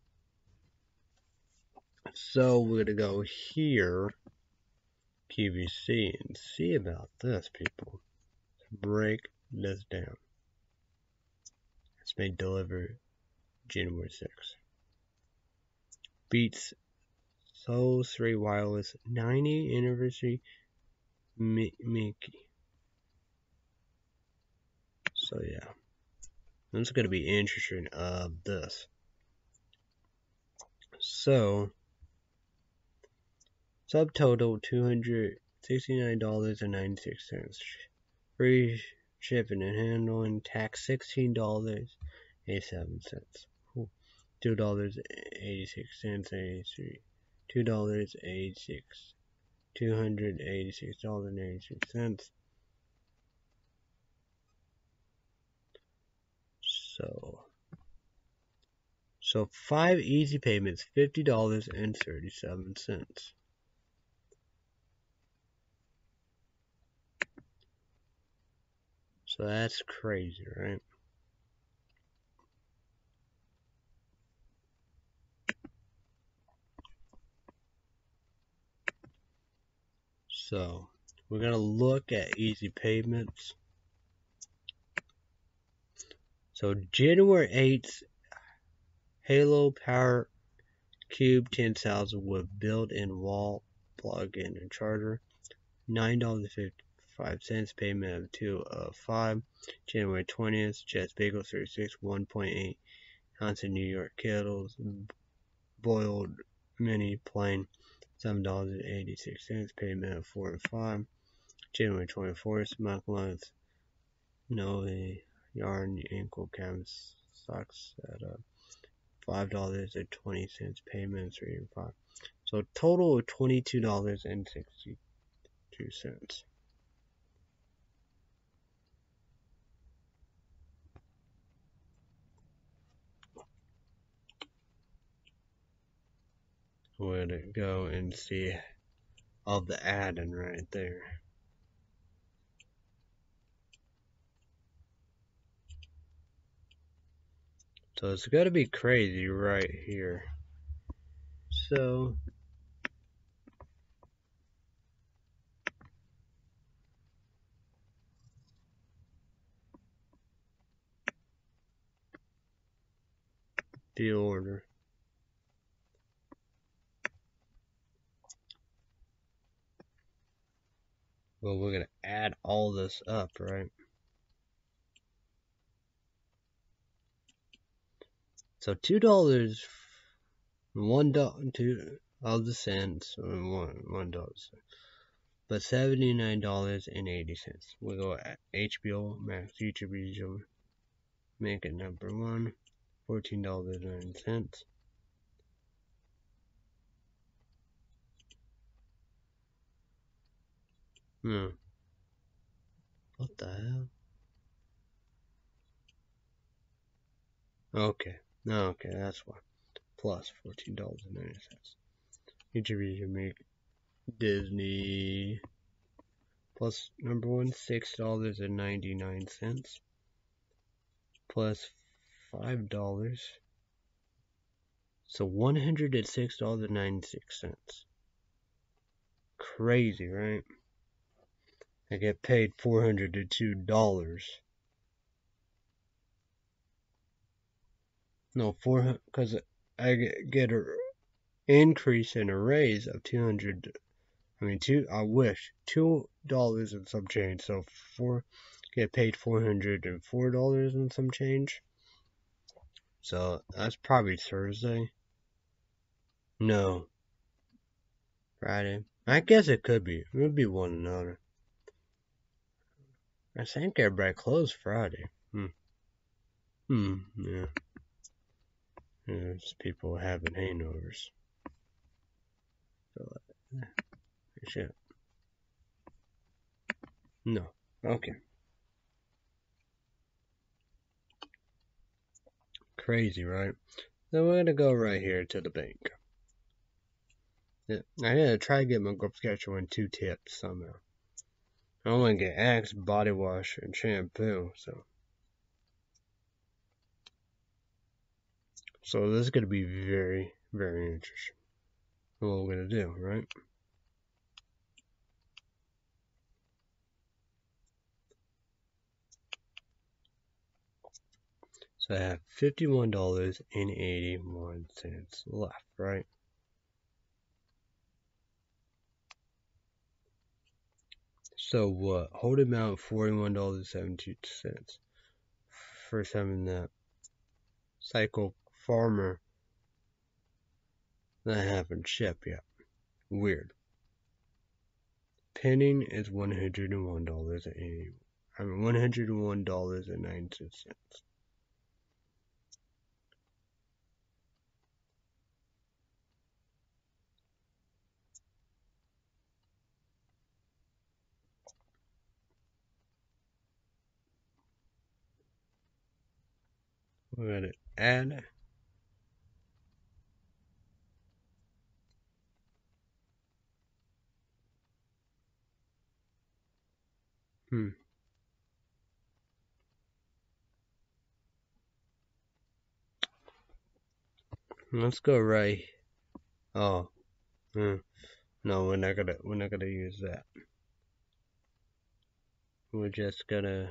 So we're to go here, QVC, and see about this, people. Break this down. It's deliver January 6th. Beats Soul 3 Wireless 90 anniversary Mickey. So yeah. This is going to be interesting of uh, this. So, Subtotal $269.96. Free shipping and handling tax $16.87. $2.86, 83 $2.86. $286.86. So, so five easy payments, $50.37. So that's crazy, right? So we're going to look at easy payments. So January 8th, Halo Power Cube 10,000 with built-in wall plug-in and charger. $9.50 five cents. Payment of two of five. January twentieth. Jets Bagel thirty six one point eight ounce of New York kettles. Boiled mini plain seven dollars and eighty six cents. Payment of four and five. January twenty fourth. Month. Novi yarn ankle cams socks at uh, five dollars and twenty cents. Payment three and five. So total of twenty two dollars and sixty two cents. We're go and see all the adding right there. So it's gotta be crazy right here. So the order. Well, we're gonna add all this up, right? So two dollars, one dollar, two of the cents, one one dollar, but seventy nine dollars and eighty cents. We'll go at HBO Max YouTube video, make it number one, fourteen dollars nine cents. Hmm. What the hell? Okay. Okay, that's why. Plus fourteen dollars and ninety cents. Each of you make Disney plus number one six dollars and ninety nine cents plus five dollars. So one hundred and six dollars and ninety six cents. Crazy, right? I get paid four hundred and two dollars. No, four because I get a increase in a raise of two hundred. I mean, two. I wish two dollars and some change. So four get paid four hundred and four dollars and some change. So that's probably Thursday. No. Friday. I guess it could be. It would be one another. I think everybody closed Friday. Hmm. Hmm. Yeah. There's people having hangovers. So, shit. No. Okay. Crazy, right? So we're gonna go right here to the bank. Yeah, I gotta try to get my group schedule in two tips somehow. I to get Axe body wash and shampoo, so. So this is going to be very, very interesting. What we're going to do, right? So I have $51.81 left, right? So what? Hold amount $41.72. First having that. Cycle farmer. That happened. Ship, yeah. Weird. Penning is $101.80. I mean one hundred and one dollars and ninety We're going to add Hmm. Let's go right. Oh. Hmm. No, we're not gonna we're not gonna use that. We're just gonna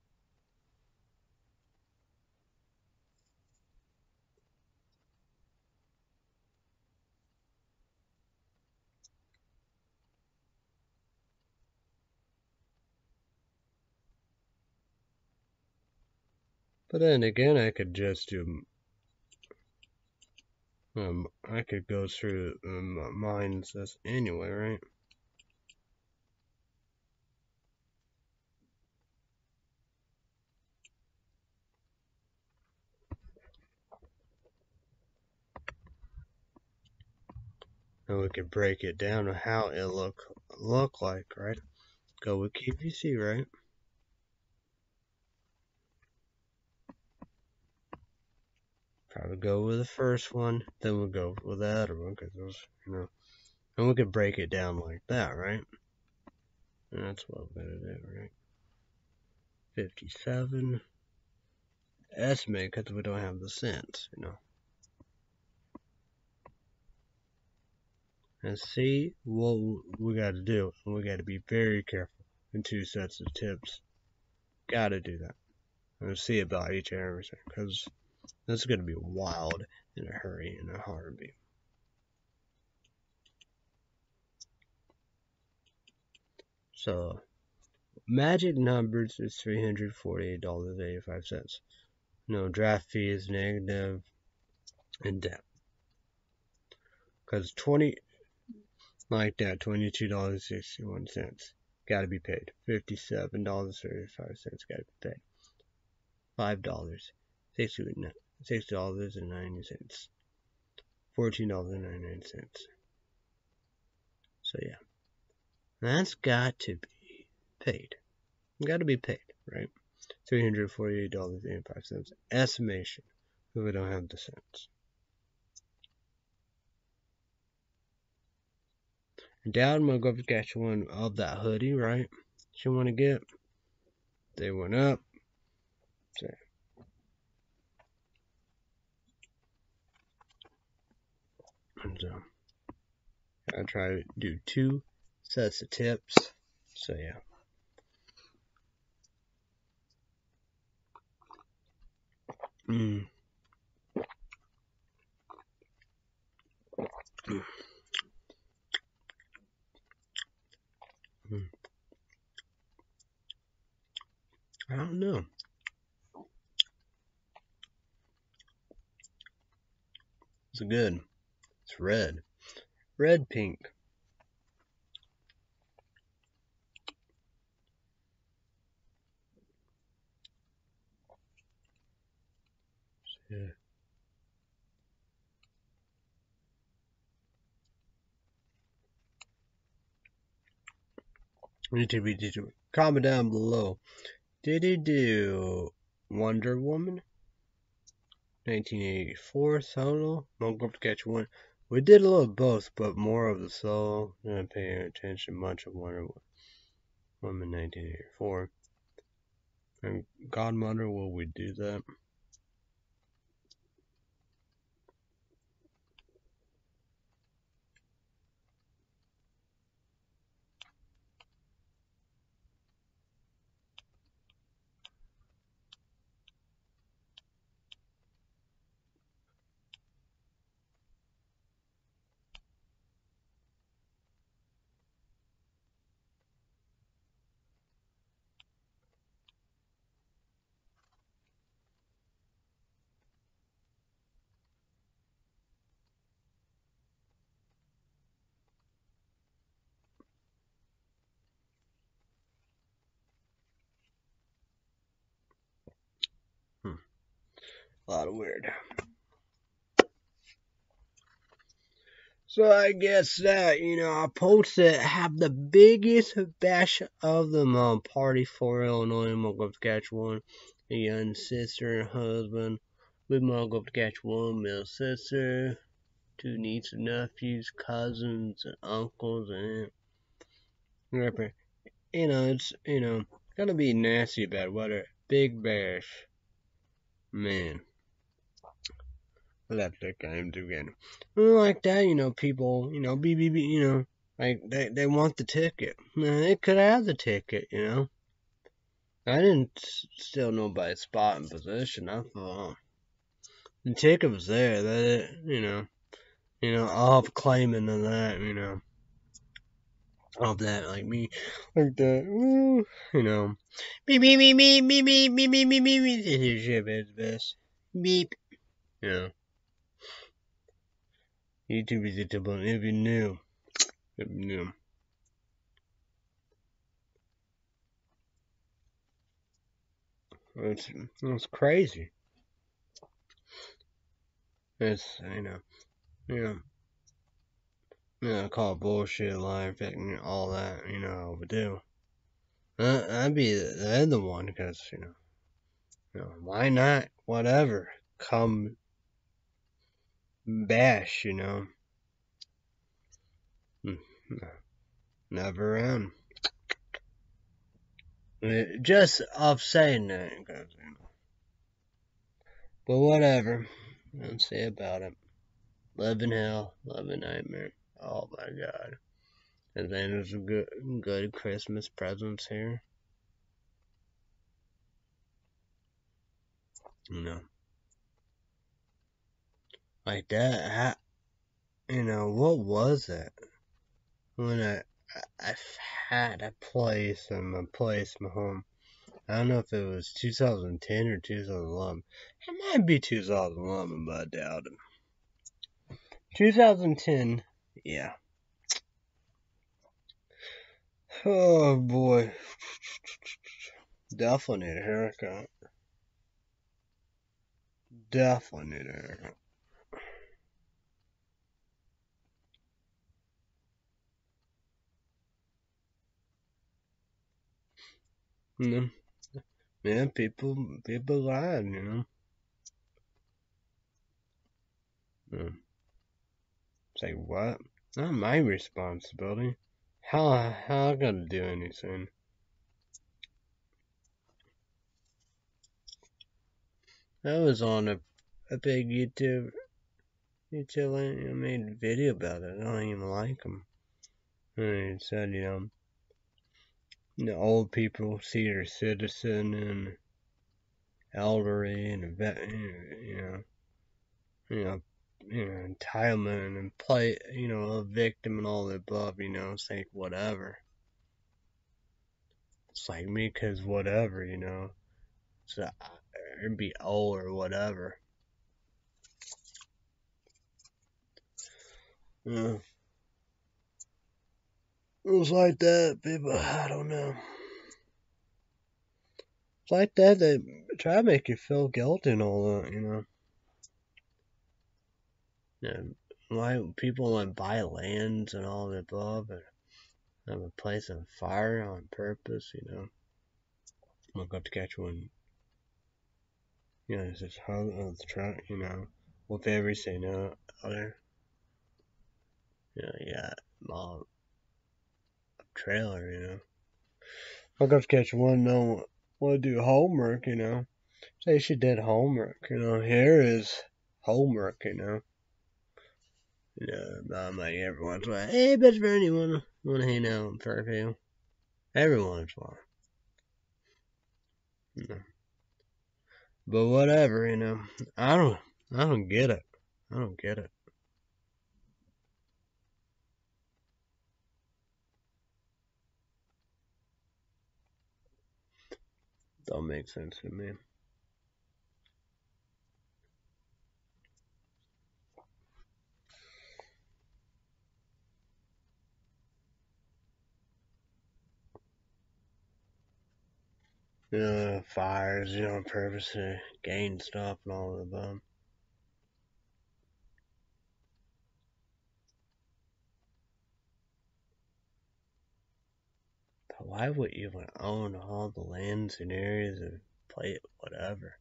But then again, I could just do. Um, I could go through um, mines this anyway, right? And we could break it down to how it look look like, right? Go with QVC, right? Probably go with the first one, then we'll go with other one, because those, you know, and we could break it down like that, right? And that's what we're gonna do, right? 57 estimate because we don't have the cents, you know. And see what we got to do, and we got to be very careful in two sets of tips. Got to do that. And see about each and everything, because this is going to be wild in a hurry, in a heartbeat. So, magic numbers is $348.85. No draft fee is negative and debt. Because 20, like that, $22.61. Gotta be paid. $57.35. Gotta be paid. $5. Six dollars and ninety cents. Fourteen dollars and ninety nine cents. So yeah. That's got to be paid. Got to be paid, right? Three hundred forty eight dollars eighty five cents. Estimation. If we don't have the cents. Down my go catch one of that hoodie, right? She want to get. They went up. So Um, I try to do two sets of tips. So yeah. Mm. Mm. I don't know. It's good. It's red. Red pink. Yeah. YouTube, YouTube. Comment down below. Did he do Wonder Woman? 1984 solo? Won't up to catch one. We did a little both, but more of the soul. Not paying attention much of Wonder Woman 1984. And Godmother, will we do that? Weird. So I guess that, you know, I posted have the biggest bash of them on Party for Illinois. Gonna catch one. A young sister and husband. Go to catch one middle sister, two nieces and nephews, cousins and uncles and rapper. You know, it's you know, gotta be nasty about weather. Big bash. Man left the game again. Like that, you know, people, you know, BBB, you know, like they they want the ticket. They could have the ticket, you know. I didn't steal nobody's spot and position. I thought the ticket was there. That you know, you know, I'll claiming of that, you know. all that, like me, like that, you know, beep, beep, beep, beep, beep, beep, beep, beep, beep, beep, your shit is best, beep, you know. YouTube is a double, if you knew, if you knew. It's, it's crazy. It's, you know, you know, you know, call bullshit, live, and all that, you know, overdue. Uh, I'd be the other one, because, you know, you know, why not, whatever, come bash, you know. Hmm, never end. Just off saying that, cause, you know. But whatever. Let's say about it. Live in hell, live in nightmare. Oh my god. And then there's good, good Christmas presents here. You know. Like that, you know, what was it? When I, I had a place in my place, my home. I don't know if it was 2010 or 2011. It might be 2011, but I doubt it. 2010, yeah. Oh boy. Definitely need a haircut. Definitely need a haircut. Know, yeah, people, people lied, you know. Yeah. Say what? Not my responsibility. How, how I gotta do anything? I was on a, a big YouTube, YouTube, I made a video about it. I don't even like them. And it said, you know, the old people, senior citizen, and elderly, and vet, you know, you know, you know, entitlement and play, you know, a victim and all the above, you know, it's like whatever. It's like me, cause whatever, you know, so it'd be old or whatever. Yeah. It was like that, people. I don't know. It's like that. They try to make you feel guilty and all that, you know. Yeah, why people to buy lands and all the above, and have a place on fire on purpose, you know. I'll go to catch one. You know, it's just how the truck, you know. They say no other. You know, yeah, mom trailer, you know. I got to catch one, no, want to do homework, you know. Say she did homework, you know. Here is homework, you know. You know, I'm like every once in a while, hey, best friend, you wanna wanna hang out in Fairfield? Every once in a while. You know. But whatever, you know. I don't I don't get it. I don't get it. Don't make sense to me. Know, fires, you know, purpose gain stuff and all of them. But why would you want to own all the lands and areas and play it whatever?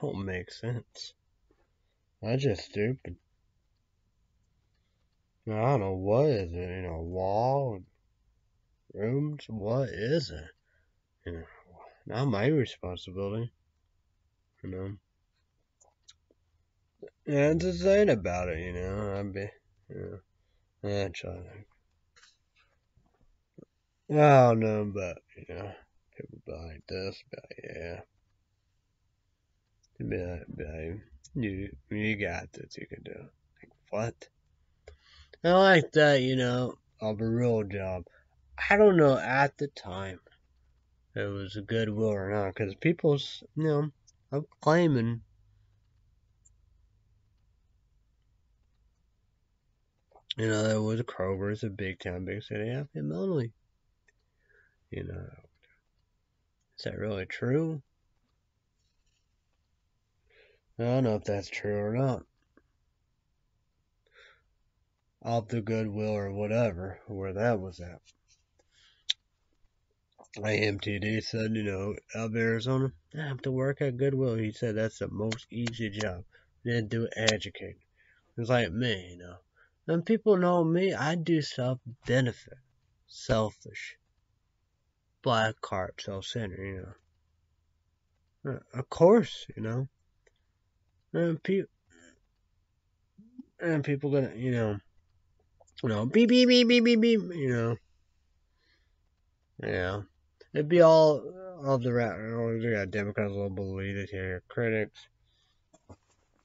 Don't make sense. That's just stupid. I don't know what is it, you know, wall, rooms, what is it? You know, not my responsibility. You know. And to say about it, you know, I'd be, you know, that's all. I don't know, but you know, people be like this, but yeah. Be like, babe, you you got this, you can do. Like what? I like that, you know, of a real job. I don't know at the time it was a goodwill or not, because people's, you know, I'm claiming You know, there was a Kroger, it's a big town, big city, happy lonely. You know, is that really true? I don't know if that's true or not. Off the Goodwill or whatever, where that was at. IMTD said, you know, out of Arizona, I have to work at Goodwill. He said that's the most easy job. Then do educate. It's like me, you know. And people know me, I do self benefit. Selfish. Black heart, self center, you know. Uh, of course, you know. And people and people gonna you know you know beep beep beep beep beep beep you know. Yeah. It'd be all all the rat we got Democrats will believe leaders here, critics,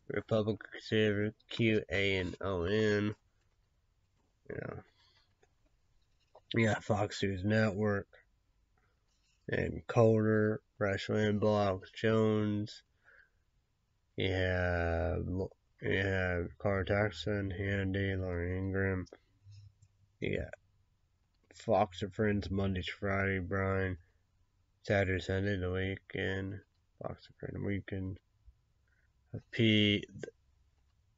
Republican conservative Q A and O N. Yeah. Got Fox News Network and Coulter, Rush Limbaugh, Jones. You have you have Carl Jackson, Hannity, Lauren Ingraham. You got Fox and Friends Monday to Friday, Brian. Saturday, Sunday, the weekend. Fox and Friends weekend. P.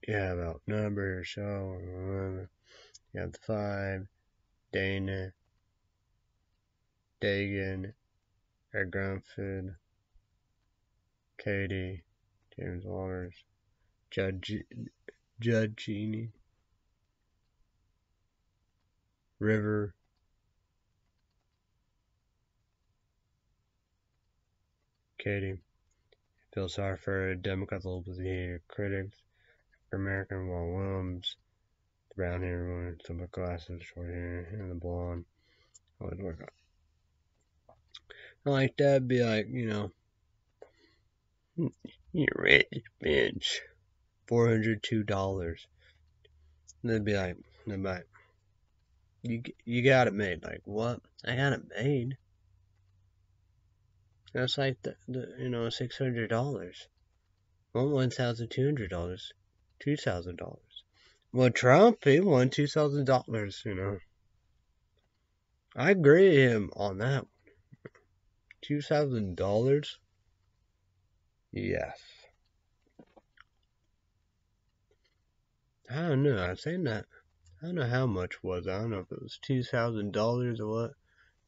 Yeah, about number show. You have the five, Dana, Dagen, Ed Grunford, Katie, James Waters, Judge, Judge Jeanine, River, Katie. Sorry for Democrats, liberals here, critics, American Wall Williams, the brown hair one, some glasses, short hair, and the blonde. Oh, Always work out. Like that, be like, you know, you rich bitch. Four hundred two dollars. They'd be like, they'd be like, you you got it made. Like what? I got it made. That's like the, the you know six hundred dollars. Well, one thousand two hundred dollars, two thousand dollars. Well, Trump, he won $2,000, you know. I agree with him on that $2,000? Yes. I don't know. I saying that. I don't know how much was. I don't know if it was $2,000 or what.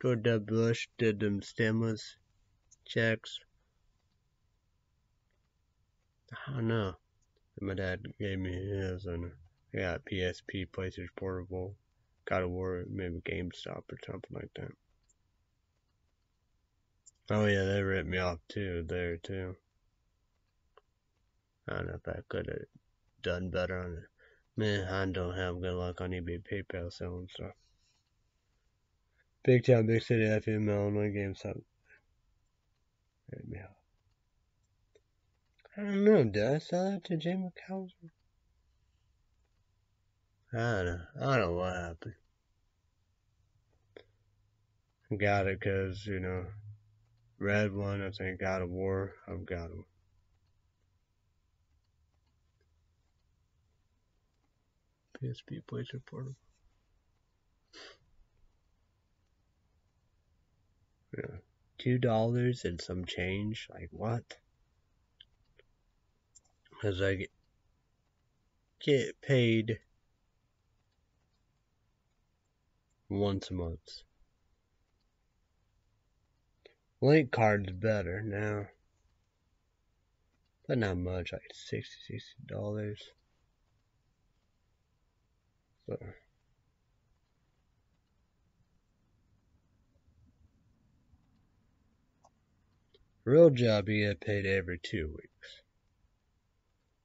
George W. Bush did them stimulus checks. I don't know. My dad gave me his and yeah, PSP, PlayStation Portable, God of War, maybe GameStop or something like that. Oh yeah, they ripped me off too, there too. I don't know if I could have done better on it. Man, I don't have good luck on eBay, PayPal selling stuff. Big Town, Big City, FM, Illinois, GameStop. Ripped me off. I don't know, did I sell that to Jay McCauser? I don't know. I don't know what happened. Got it because, you know, red one, I think God of War, I've got him. PSP PlayStation Portable. Yeah. Two dollars and some change? Like what? Because I get, get paid once a month. Link card's better now. But not much, like 60 dollars. So Real job you get paid every two weeks.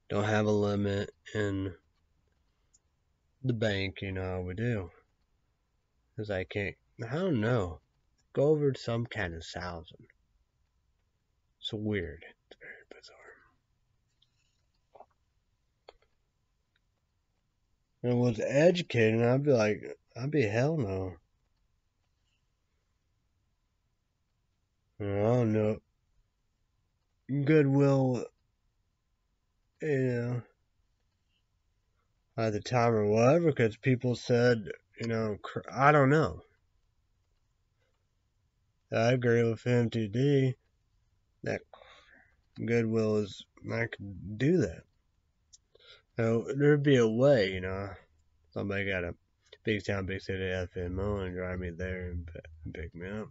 Don't have a limit in the bank, you know, we do. Because I can't, I don't know. Go over to some kind of thousand. It's weird. It's very bizarre. and was educated, I'd be like, I'd be hell no. I don't know. Goodwill, you know, at the time or whatever, because people said, you know, I don't know. I agree with MTD that Goodwill is I could do that. So there'd be a way, you know. Somebody got a big town, big city FMO and drive me there and pick me up.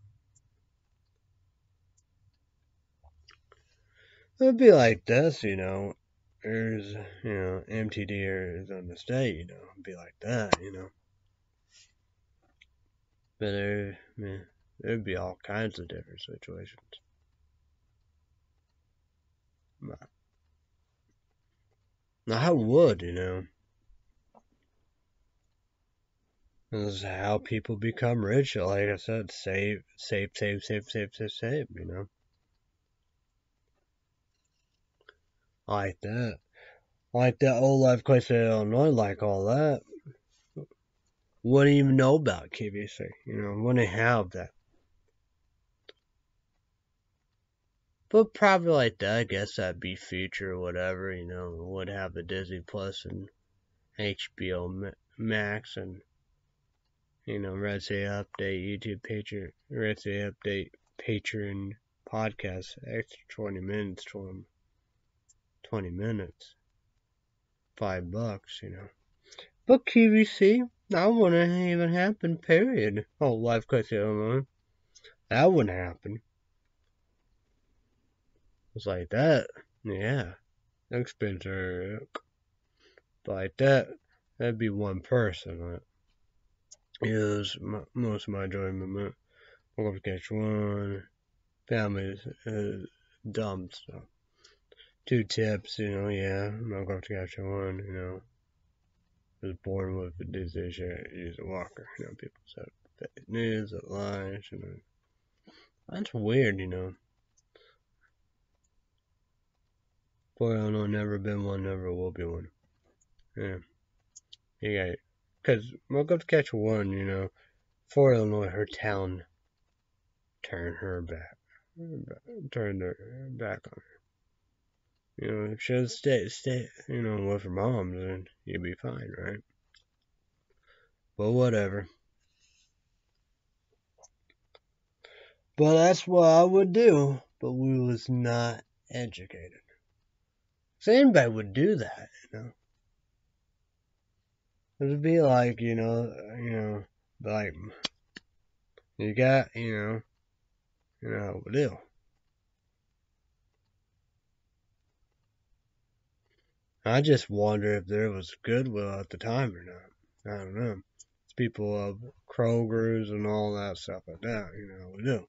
It'd be like this, you know. There's, you know, MTD is on the state, you know. It'd be like that, you know. But there, man, there'd be all kinds of different situations. Now, I would, you know. This is how people become rich. Like I said, save, save, save, save, save, save, save, you know. Like that. Like that old life quest in Illinois, like all that. Wouldn't even know about QVC, you know, wouldn't have that. But probably like that, I guess that'd be future or whatever, you know, would have the Disney Plus and HBO Max and, you know, Red State Update, YouTube Patreon, Red State Update, Patreon podcast, extra 20 minutes to them. 20 minutes. Five bucks, you know. But QVC, that wouldn't even happen, period. Oh, life cuts on. That wouldn't happen. Like that. Yeah. Expensive. But like that, that'd be one person. Right? Is most of my enjoyment. To catch one. Family is, dumb stuff. Two tips, you know, yeah. I'm to catch one, you know. I was born with a disease, use a walker. You know, people said fake news, lies, you know. That's weird, you know. Boy, I know never been one, never will be one. Yeah. You got Because we'll go to catch one, you know. For Illinois, her town turned her back. Turned her back on her. You know, if she had stay, stay, you know, with her mom, then you'd be fine, right? But whatever. But that's what I would do. But we was not educated. So anybody would do that, you know. It'd be like, you know, you know, like you got, you know, you know, what deal. I just wonder if there was goodwill at the time or not. I don't know. It's people of Kroger's and all that stuff like that, you know, we do.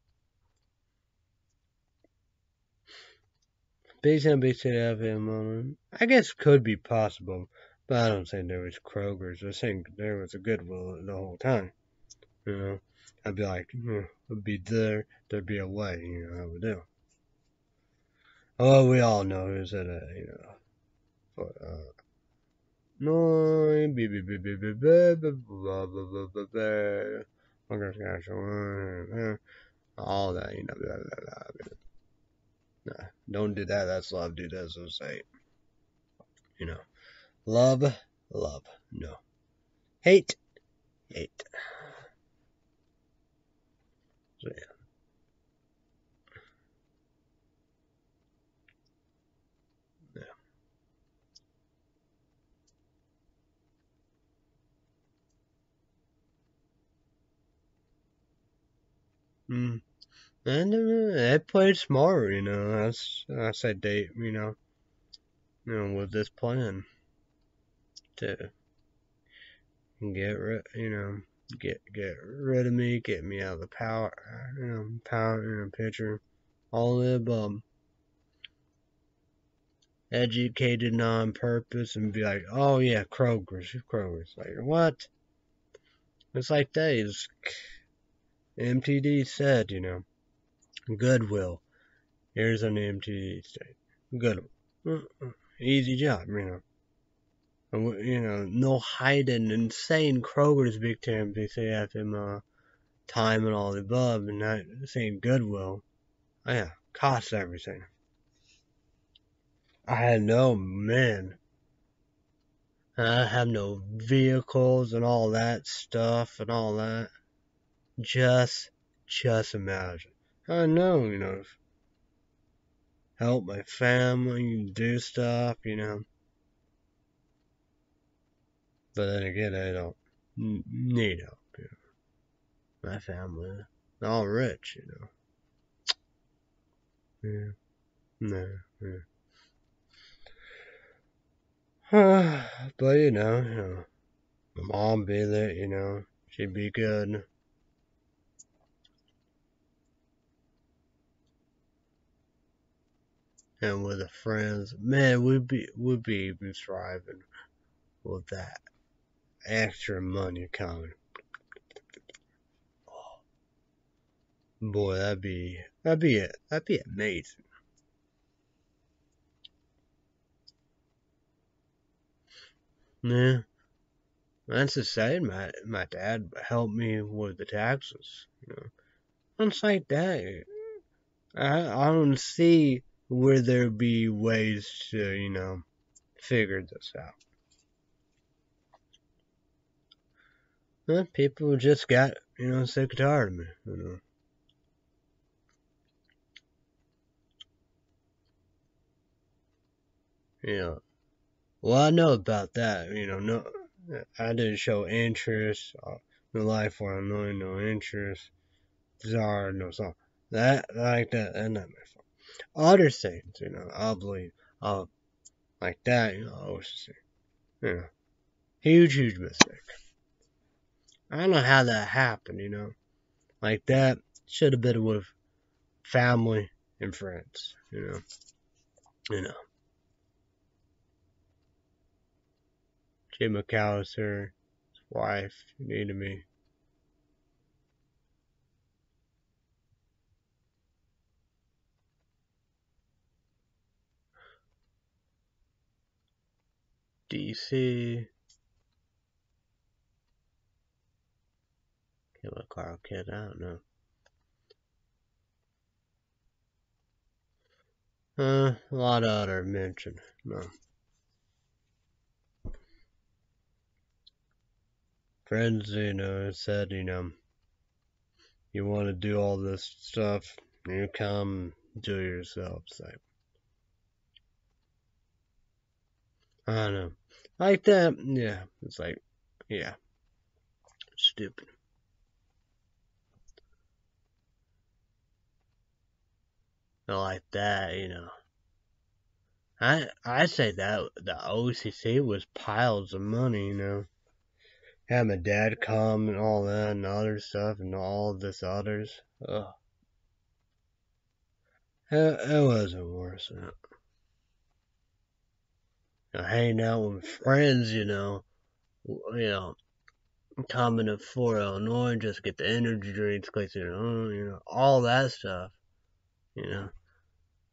Big Town Big City FM, I guess could be possible, but I don't think there was Kroger's. I think there was a Goodwill the whole time. You know, I'd be like, hmm, would be there, there'd be a way, you know, I would do. Oh, we all know who's in it, you know. But, uh, no, beep, beep, beep, beep, beep, beep, beep, blah, blah, blah, blah, blah. All that, you know, blah, blah, blah, blah. Nah, don't do that. That's love, dude. That's what I say. You know, love, love. No. Hate, hate. So, yeah. Yeah. Hmm. And uh, they played smart, you know. That's I said they, you know, you know, with this plan to get rid, you know, get get rid of me, get me out of the power, you know, power, you know, picture, all the above. Educated on purpose and be like, oh yeah, Kroger's, Kroger's. Like what? It's like days. MTD said, you know. Goodwill. Here's an MTD state. Goodwill. Easy job, you know. You know, no hiding insane Kroger's big time. They say him uh, time and all the above, and not saying Goodwill. Oh, yeah, costs everything. I had no men. I have no vehicles and all that stuff and all that. Just, just imagine. I know, you know, help my family, do stuff, you know. But then again, I don't need help, you know. My family, all rich, you know. Yeah. No, yeah. but you know, you know, my mom be there, you know, she'd be good. And with the friends, man, we'd be we'd be even thriving with that extra money coming. Oh, boy, that'd be that'd be it. That'd be amazing. Yeah. That's the same. My my dad helped me with the taxes. You know, things like that. I I don't see where there be ways to, you know, figure this out. Well, people just got, you know, sick and tired of me, you know. Know, well, I know about that, you know, no, I didn't show interest, uh, no life for annoying, no interest, desire, no song. That, like that, and that, my fault other things, you know, I believe, uh, like that, you know, I was you know, huge, huge mistake. I don't know how that happened, you know, like that should have been with family and friends, you know, you know. Jim McAllister, his wife, needed me. DC. Kill a Carl Kid, I don't know. Uh, a lot of other mention. No. Friends, you know, said, you know, you want to do all this stuff, you come do it yourself. So. I don't know. Like that, yeah. It's like, yeah. Stupid. like that, you know. I I say that the OCC was piles of money, you know. Had my dad come and all that and other stuff and all this others. Ugh. It, it wasn't worth it you know, hanging out with friends, you know, you know, coming to Fort Illinois just get the energy drinks, cause you know, you know, all that stuff, you know.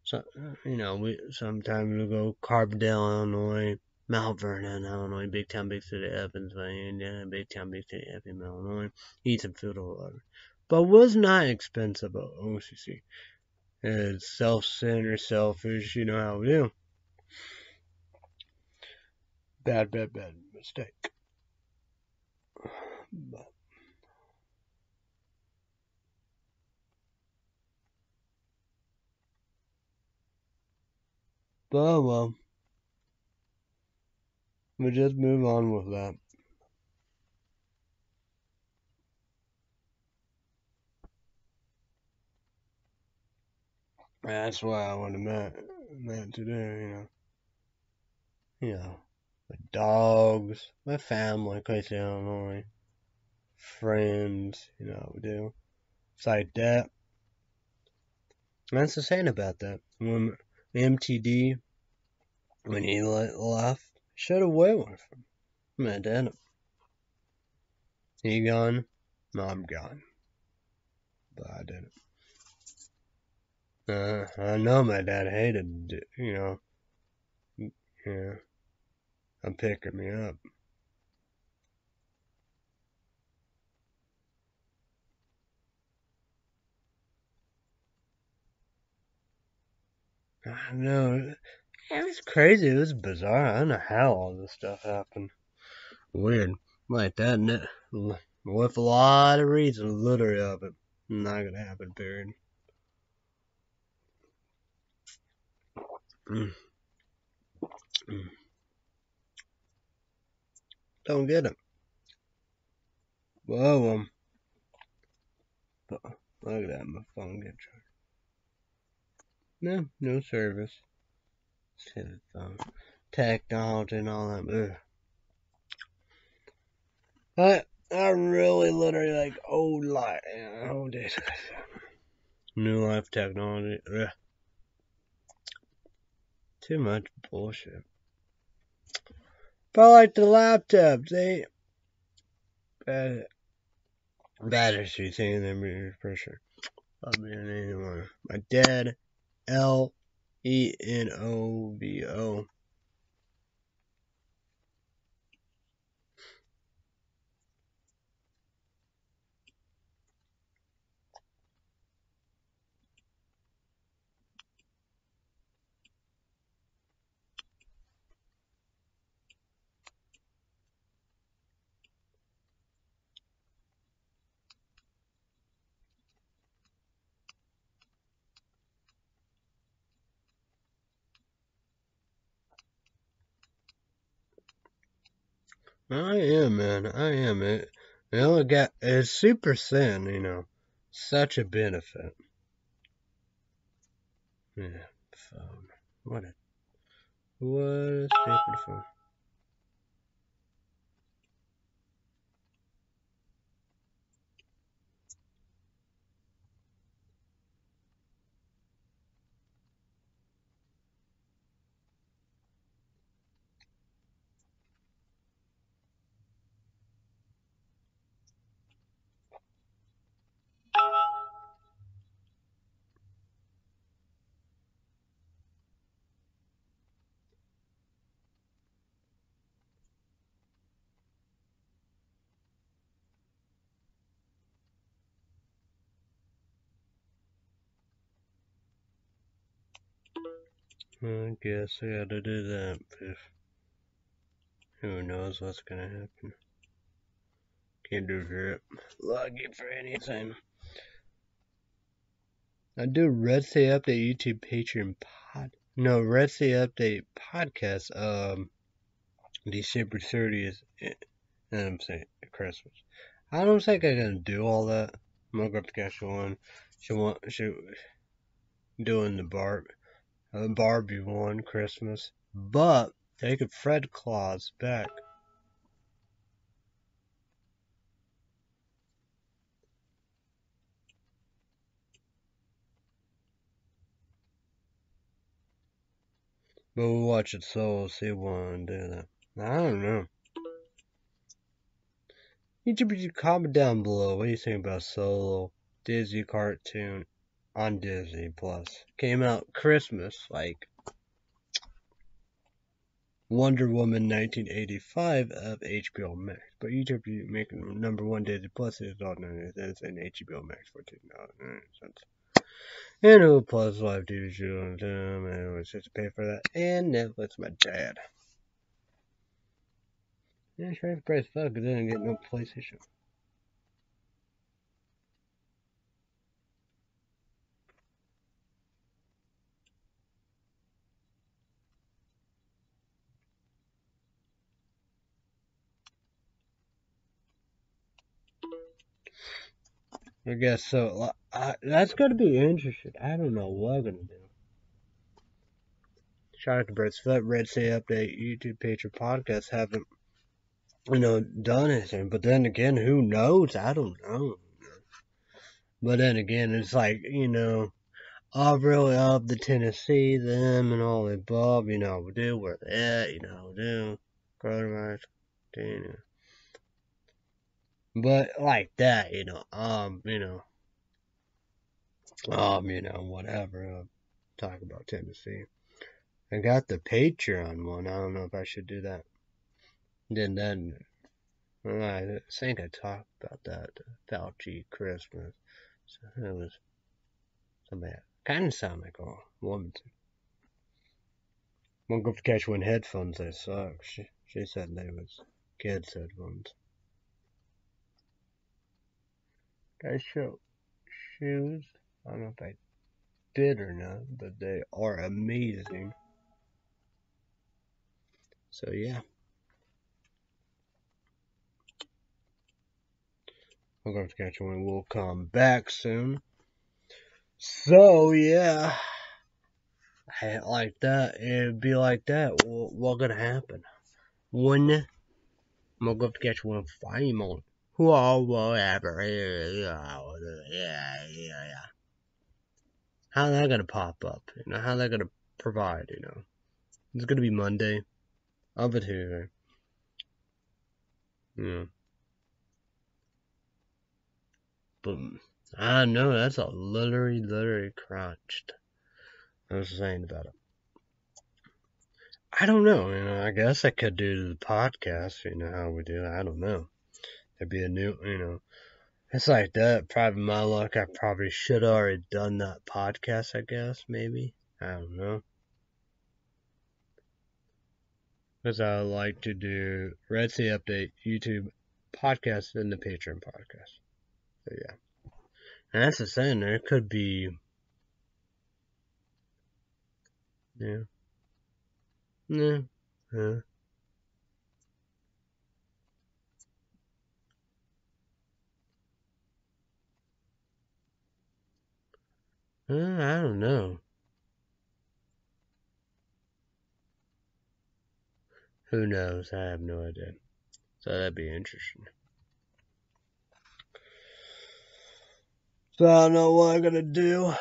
So, you know, we sometimes we go Carbondale, Illinois, Mount Vernon, Illinois, Big Town, Big City, Evansville, Indiana, Big Town, Big City, Effingham, Illinois, eat some food or whatever. But was not expensive at OCC. It's self-centered, selfish, you know how we do. Bad, bad, bad mistake. But, but well, we just move on with that. That's why I to meant, meant to do, you know. You know my dogs, my family, Casey, Illinois, friends, you know, we do. Besides that, that's the saying about that. When MTD, when he left, should have went with him. Man, didn't. He gone, I'm gone. But I didn't. Uh, I know my dad hated, you know, yeah. I'm picking me up. I know. It was crazy. It was bizarre. I don't know how all this stuff happened. Weird. Like that. With a lot of reasons, literally of it. Not gonna happen, period. Mm. Mm. Don't get it. Whoa, um. Look at that, my phone get charged. No, no service. Silly phone. Technology and all that. Ugh. I, I really literally like old life. Old days. New life technology. Ugh. Too much bullshit. But like the laptops, they bad battery thing them for pressure. I'll be in anyone. My dad L E N O B O. I am, man. I am. It, it got, it's super thin, you know. Such a benefit. Yeah, phone. What a, what a stupid phone. I guess I gotta do that, who knows what's gonna happen. Can't do drip. Lucky for anything. I do Red State Update YouTube Patreon pod. No, Red State Update podcast. Um, December 30th. And I'm saying Christmas. I don't think I'm gonna do all that. I'm gonna go up to Cash One. She want she doing the barb Barbie one Christmas, but taking Fred Claus back. But we'll watch it solo, see if we want to do that. I don't know. You should comment down below. What do you think about solo Disney cartoon on Disney Plus. Came out Christmas, like Wonder Woman 1985 of HBO Max. But YouTube making number one Disney Plus is all known as an HBO Max for cents. And it Hulu Plus live TV show on time, and I was just to pay for that. And Netflix, my dad. Yeah, sure, price fuck, because I didn't get no PlayStation. I guess so. Uh, that's going to be interesting. I don't know what I'm going to do. Shout out to Brett's Foot, Red State Update, YouTube page, or podcast haven't, you know, done anything. But then again, who knows? I don't know. But then again, it's like, you know, I really love the Tennessee, them, and all the above. You know, we do where they at, you know, we do. Coronavirus, know. But like that, you know, um, you know, um, you know, whatever. Uh, talk about Tennessee. I got the Patreon one. I don't know if I should do that. Then then I think I talked about that Fauci Christmas. So it was something that kind of sound like a woman. Go to catch one headphones. They suck. She she said they was kids headphones. I show shoes. I don't know if I did or not, but they are amazing. So yeah. I'm going to catch one. We'll come back soon. So yeah. Like that. It'd be like that. What, what gonna happen? When I'm gonna go to catch one final. Whoa, whatever. Yeah, yeah, yeah. How that gonna pop up? You know, how that gonna provide? You know, it's gonna be Monday of a here. Yeah. But I know that's a literally, literally crunched. I was saying about it. I don't know, you know, I guess I could do the podcast, you know, how we do it. I don't know. There'd be a new, you know, it's like that. Probably my luck, I probably should have already done that podcast, I guess, maybe. I don't know. Because I like to do Red State Update, YouTube podcast, and the Patreon podcast. So, yeah. And that's the thing, there could be. Yeah. Yeah. Yeah. Uh, I don't know. Who knows? I have no idea. So that'd be interesting. So I don't know what I'm gonna do,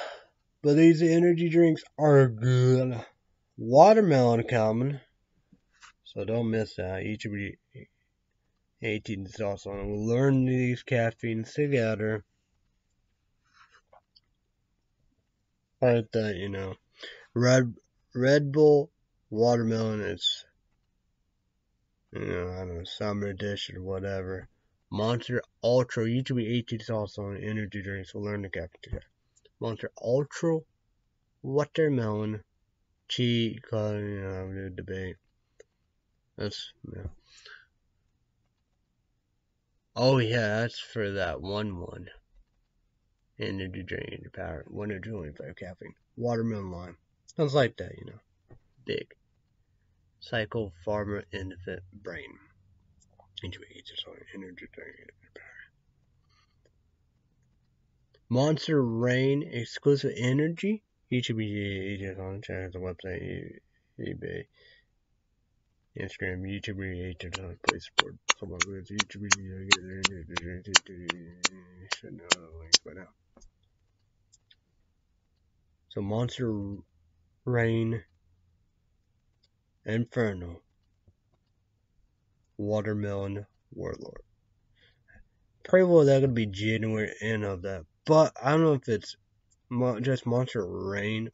but these energy drinks are good. Watermelon coming, so don't miss that. Each of you 18 sauce on. We'll learn these caffeines together. Like that, you know. Red Red Bull watermelon is you know, I don't know, summer edition or whatever. Monster Ultra you YouTube 18 sauce on energy drinks. We'll learn the together. Monster Ultra watermelon cheat cause you know, I'm gonna debate. That's yeah. Oh yeah, that's for that one one. Energy drink power. One twenty five caffeine. Watermelon lime. Sounds like that, you know. Big. Cycle Farmer Infant Brain. Energy drink power. Monster Reign exclusive energy. YouTube agents on the channel, the website, eBay, Instagram, YouTube agents on Play Support. Someone with YouTube should know the links by now. So Monster Reign, Inferno, Watermelon Warlord. Pray well that could be January end of that, but I don't know if it's Mo- just Monster Reign,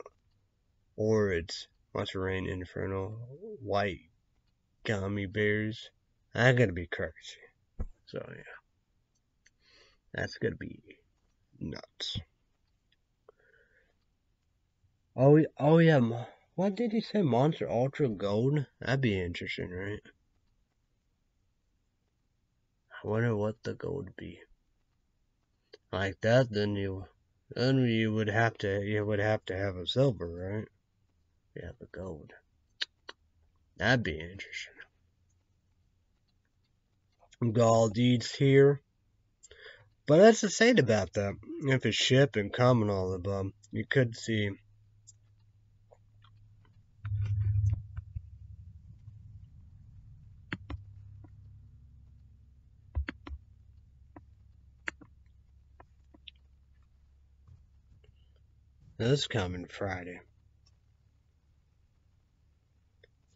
or it's Monster Reign Inferno White Gummy Bears. That's gonna be crazy. So yeah, that's gonna be nuts. Oh, oh yeah. What did he say? Monster Ultra Gold? That'd be interesting, right? I wonder what the gold would be. Like that, then you then you would have to you would have to have a silver, right? Yeah, the gold. That'd be interesting. Gall deeds here. But that's the say about that. If it's ship and come and all above, you could see This coming Friday.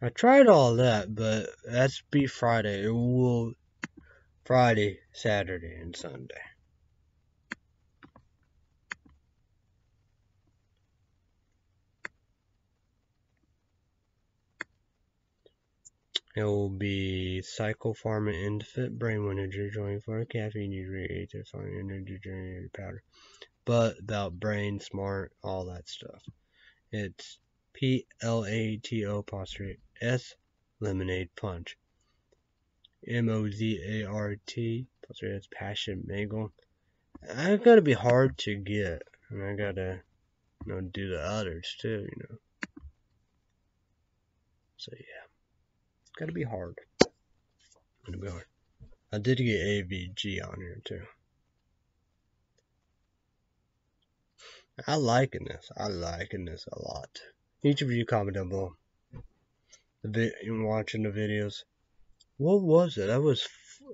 I tried all that, but that's be Friday. It will Friday, Saturday, and Sunday. It will be Psychopharma Infant Brain Energy Drink for caffeine usually to find energy drink powder. But about brain smart, all that stuff. It's P L A T O apostrophe S lemonade punch. M O Z A R T apostrophe S passion mango. I gotta be hard to get, and I gotta you know do the others too, you know. So yeah. Gotta be hard. Gotta be hard. I did get AVG on here too. I liking this. I liking this a lot. Each of you comment down below. The vi watching the videos. What was it? That was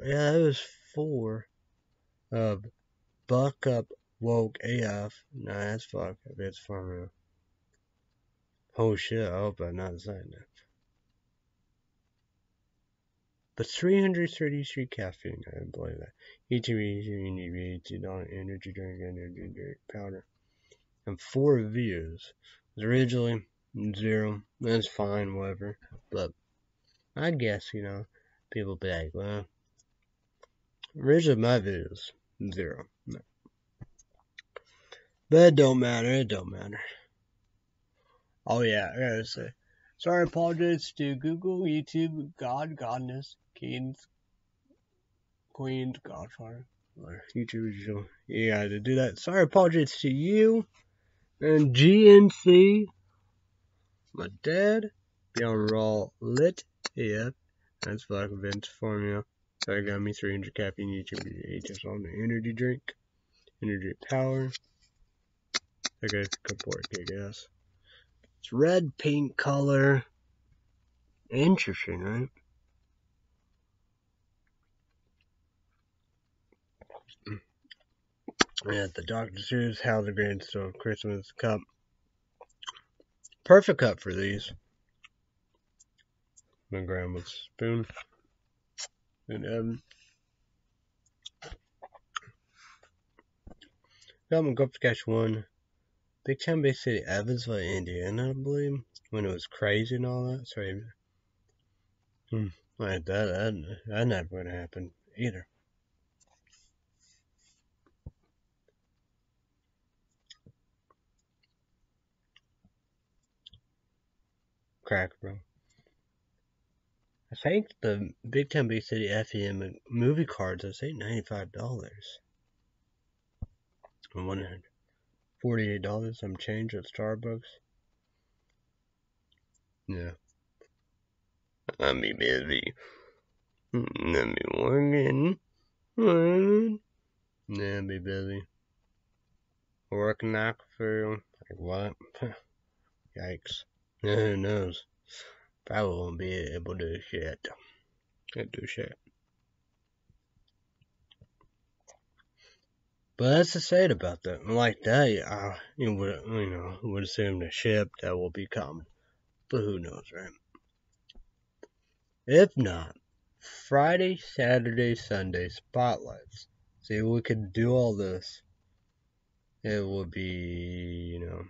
yeah, that was four of Bucked Up Woke AF. Nah, that's fuck. It's fun. Oh shit! I hope I'm not saying that. But 333 caffeine, I believe that. Need to not energy drink, energy drink powder. And four views. Originally zero. That's fine, whatever. But I guess, you know, people be like, well, originally my videos, zero. No. But it don't matter, it don't matter. Oh yeah, I gotta say. Sorry, apologies to Google, YouTube, God, Godness, Kings, Queens, Godfather, YouTube. Yeah, to do that. Sorry, apologies to you and GNC, my dad, Beyond Raw Lit yeah, that's Black Vince Formula. That got me 300 caffeine YouTube HS on the energy drink, energy power. I got a couple of gas. It's red, pink color. Interesting, right? Yeah, the Dr. Seuss How the Grinch Stole Christmas cup. Perfect cup for these. My grandma's spoon. And um my cup to go catch one. Big Town Big City, Evansville, Indiana, I believe, when it was crazy and all that. Sorry. Hmm. Like that, that, that never would happen either. Crack, bro. I think the Big Town Big City FEM movie cards, I say $95. I'm wondering. $48 some change at Starbucks. Yeah. I'll be busy. I'll be working. Yeah, I'll be busy. Working out for like what? Yikes. Who knows? Probably won't be able to do shit. Can't do shit. But that's the sad about that. Like that, I you would you know would assume the ship that will be but who knows, right? If not, Friday, Saturday, Sunday spotlights. See, we could do all this. It would be, you know,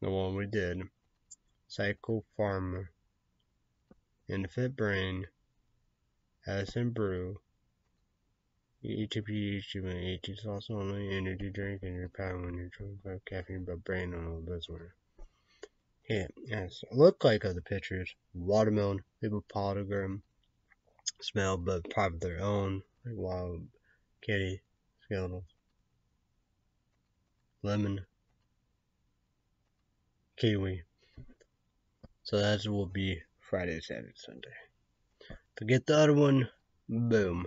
the one we did. Psycho Farmer, Infant Brain, Addison Brew, ETP, HTV, HT also only, energy drink, and your power when you're drunk by caffeine, but brain on all this one. Yeah, yes, look like other pictures. Watermelon, hippopotamus, smell, but probably their own, like wild kitty, skeletons. Lemon, kiwi. So that will be Friday, Saturday, Sunday. Forget the other one, boom.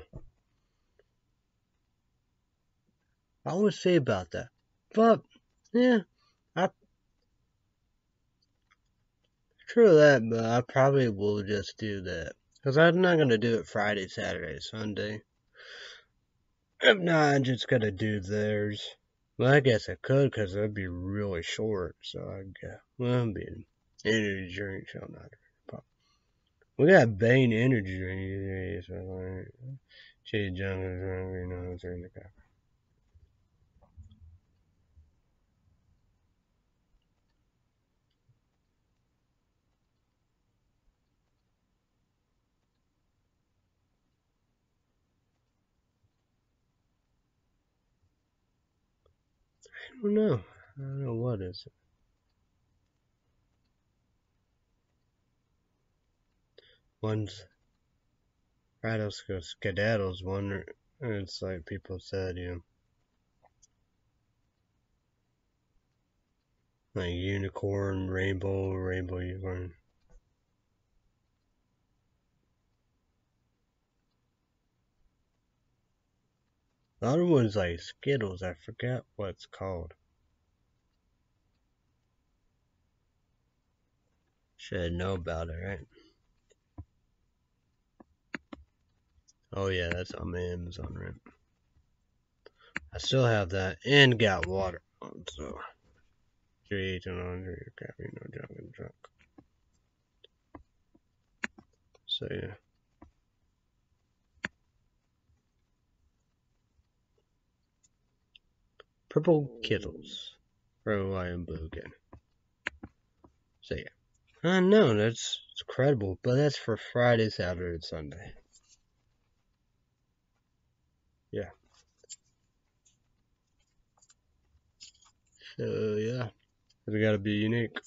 I always say about that. But, yeah, I. True that, but I probably will just do that. Because I'm not going to do it Friday, Saturday, Sunday. If not, I'm just going to do theirs. Well, I guess I could because that'd be really short. So I guess, well, I'm being energy drink shall not pop. We got Bane energy drink. Shade Jungle, you know, in the cup. I don't know. I don't know what is it. One's Rattles go skedaddles one it's like people said, you know. Like unicorn, rainbow, rainbow unicorn. The other one's like Skittles, I forget what it's called. Should know about it, right? Oh yeah, that's on my Amazon, right? I still have that and got water on, so eight and under your caffeine, no junk and drunk. So yeah. Purple Kittles. White, and blue again. So yeah. Uh, I know, that's incredible, but that's for Friday, Saturday, and Sunday. Yeah. So yeah, we gotta be unique.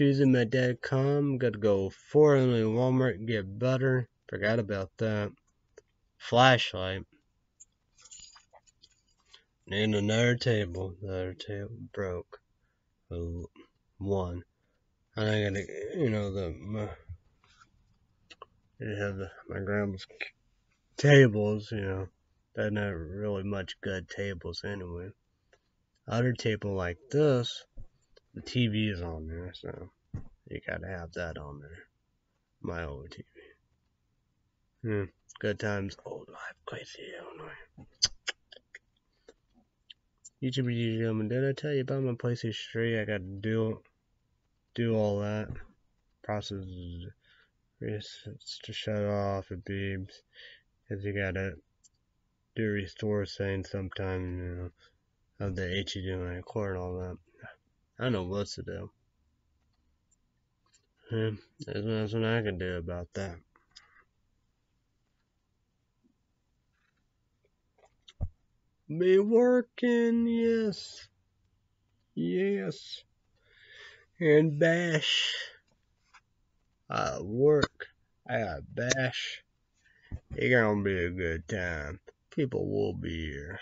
Choosing my dad.com, gotta go four only Walmart, get butter. Forgot about that. Flashlight. And another table. Another table broke. One. And I gotta, you know, the my, have the, my grandma's tables, you know, they're not really much good tables anyway. Other table like this, the TV is on there, so you gotta have that on there. My old TV. Hmm, good times, old life, crazy Illinois. YouTube, gentlemen, did I tell you about my PlayStation 3? I got to do do all that. Process to shut off the beeps because you gotta do restore saying sometime, you know, of the HDMI cord and all that. I know what to do. Yeah, there's nothing I can do about that. Be working, yes. Yes and bash. I work. I bash. It's gonna be a good time. People will be here.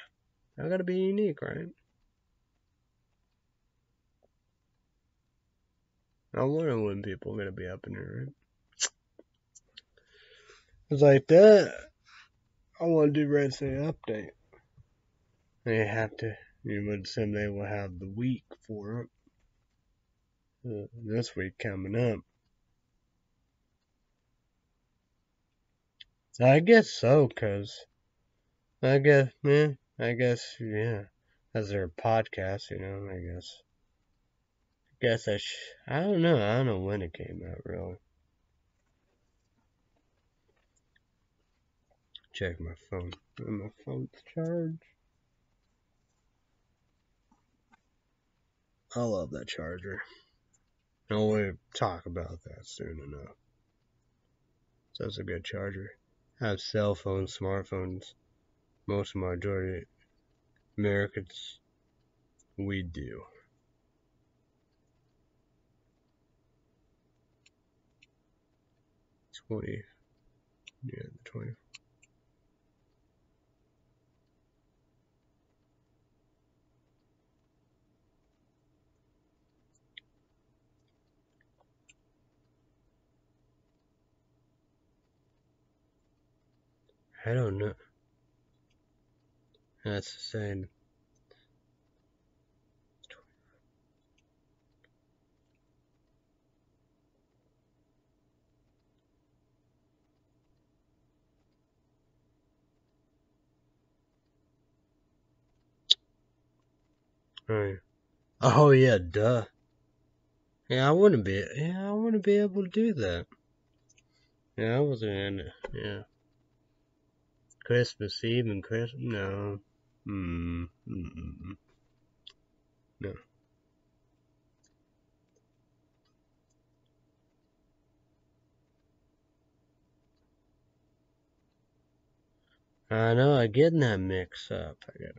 I gotta be unique, right? I wonder when people are gonna be up in here, right? It's like that. I want to do Red State update. They have to. You would assume they will have the week for it uh, this week coming up. I guess so, cause I guess, yeah, I guess, yeah, as their podcast, you know, I guess. Guess I sh- I don't know, I don't know when it came out, really. Check my phone. My phone's charged. I love that charger. And we'll talk about that soon enough. So a good charger. I have cell phones, smartphones. Most of my majority Americans, we do. Twenty, yeah, the twenty. I don't know. That's the Right. Oh yeah, duh. Yeah, I wouldn't be. Yeah, I wouldn't be able to do that. Yeah, I wasn't in it. Yeah. Christmas Eve and Christmas. No. Hmm. Mm-mm. No. I know, I'm getting that mix up. I got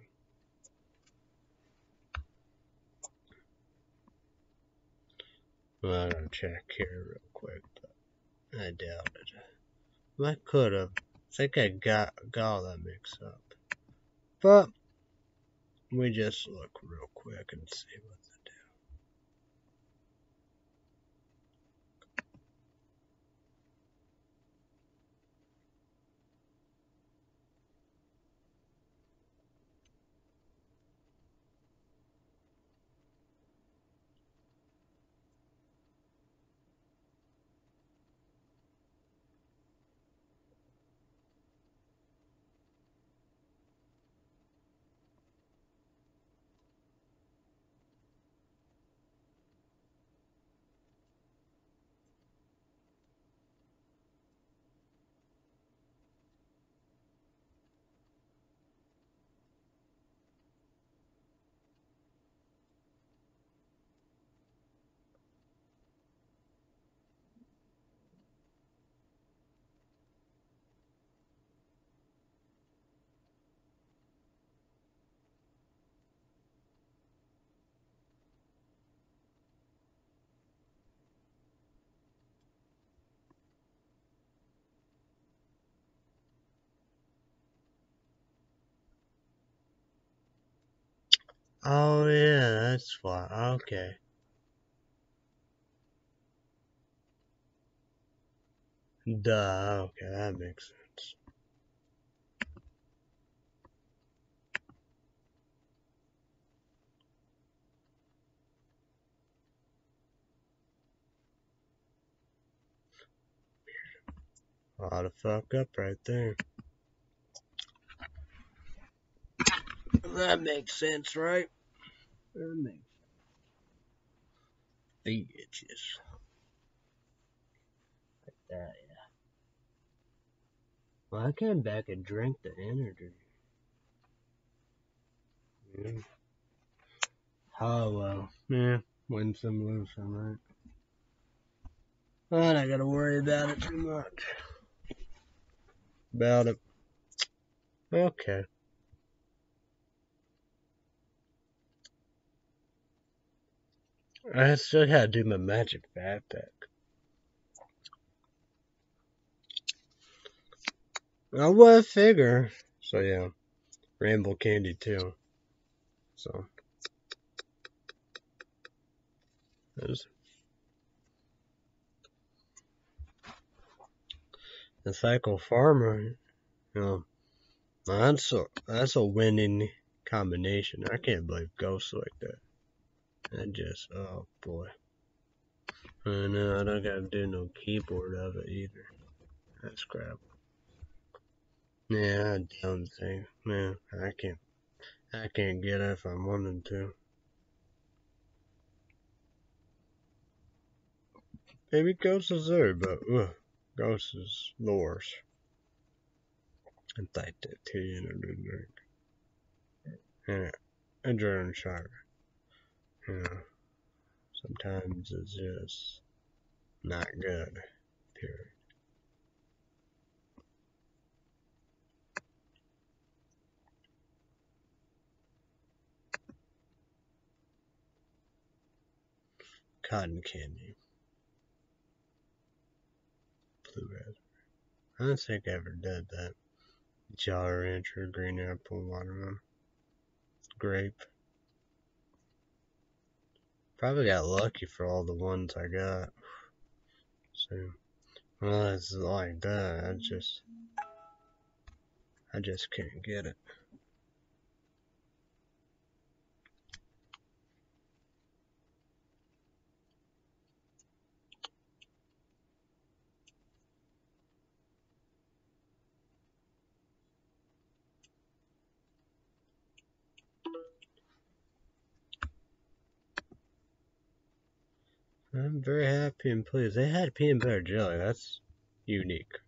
Well, I'm gonna check here real quick, but I doubt it. I could have. I think I got got all that mixed up. But we just look real quick and see what Oh yeah, that's why. Okay. Duh. Okay, that makes sense. A lot of fuck up right there. That makes sense, right? That makes sense. The itches. Like that, yeah. Well, I came back and drank the energy. Yeah. Oh well, yeah. Win some, lose some, right? But I gotta worry about it too much. About it. Okay. I still gotta do my magic backpack. I would figure. So yeah, rainbow candy too. So there's the Psychopharma. You know, that's a that's a winning combination. I can't believe ghosts like that. And just, oh boy. I know, I don't gotta do no keyboard of it either. That's crap. Yeah, I don't think, man, I can't, I can't get it if I wanted to. Maybe Ghost is there, but, ugh, Ghost is the worst. I thought that too, you know, drink. Yeah, a Shire you know, sometimes it's just not good, period. Cotton candy. Blue raspberry. I don't think I ever did that. Jolly Rancher, green apple, watermelon, grape. Probably got lucky for all the ones I got. So, well, it's like that. I just, I just can't get it. Very happy and pleased. They had peanut butter jelly. That's unique.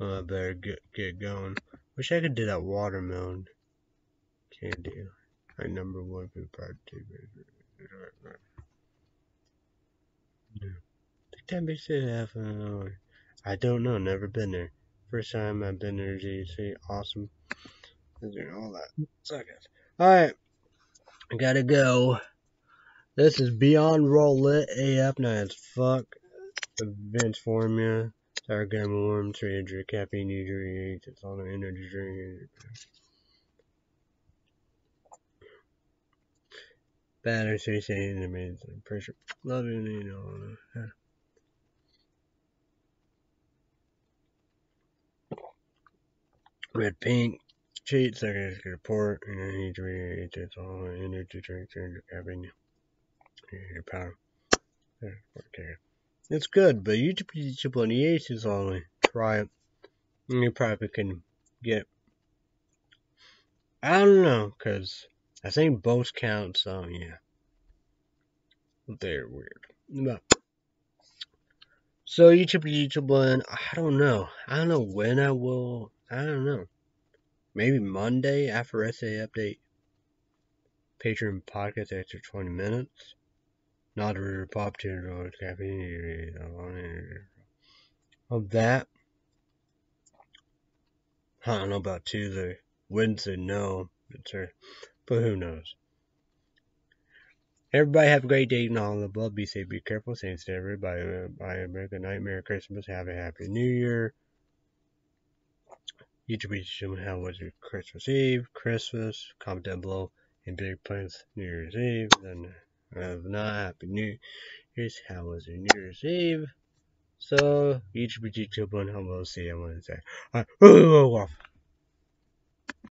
Oh, I better get get going. Wish I could do that watermelon candy. My number one food product. Yeah. The temperature said half an hour. I don't know, never been there. First time I've been there, GC. Awesome. All that. Suck it. Alright. I gotta go. This is Beyond Raw Lit AF now as fuck. Advanced formula. Sour gum warm, trade drink, caffeine usually it's all an energy drink. Batter, so you say in the pressure. Loving, you know. Red pink, cheat, second report, and then he read it's all energy drinks and caffeine. Your power. It's good, but YouTube Ace is only try it. And you probably can get. I don't know, cause I think both count, so um, yeah. They're weird. But, so YouTube YouTube one, I don't know. I don't know when I will I don't know. Maybe Monday after SA update. Patreon podcast after 20 minutes. Not a pop to caffeine of that. I don't know about Tuesday. Wednesday, no. But who knows? Everybody have a great day and all the above. Be safe, be careful. Thanks to everybody. Bye, American Nightmare Christmas. Have a happy new year. YouTube should how was your Christmas Eve, Christmas, comment down below, and big plans New Year's Eve, then if not, Happy New Year's, how was your New Year's Eve? So, YouTube YouTube one, how will see. Alright, oh, off.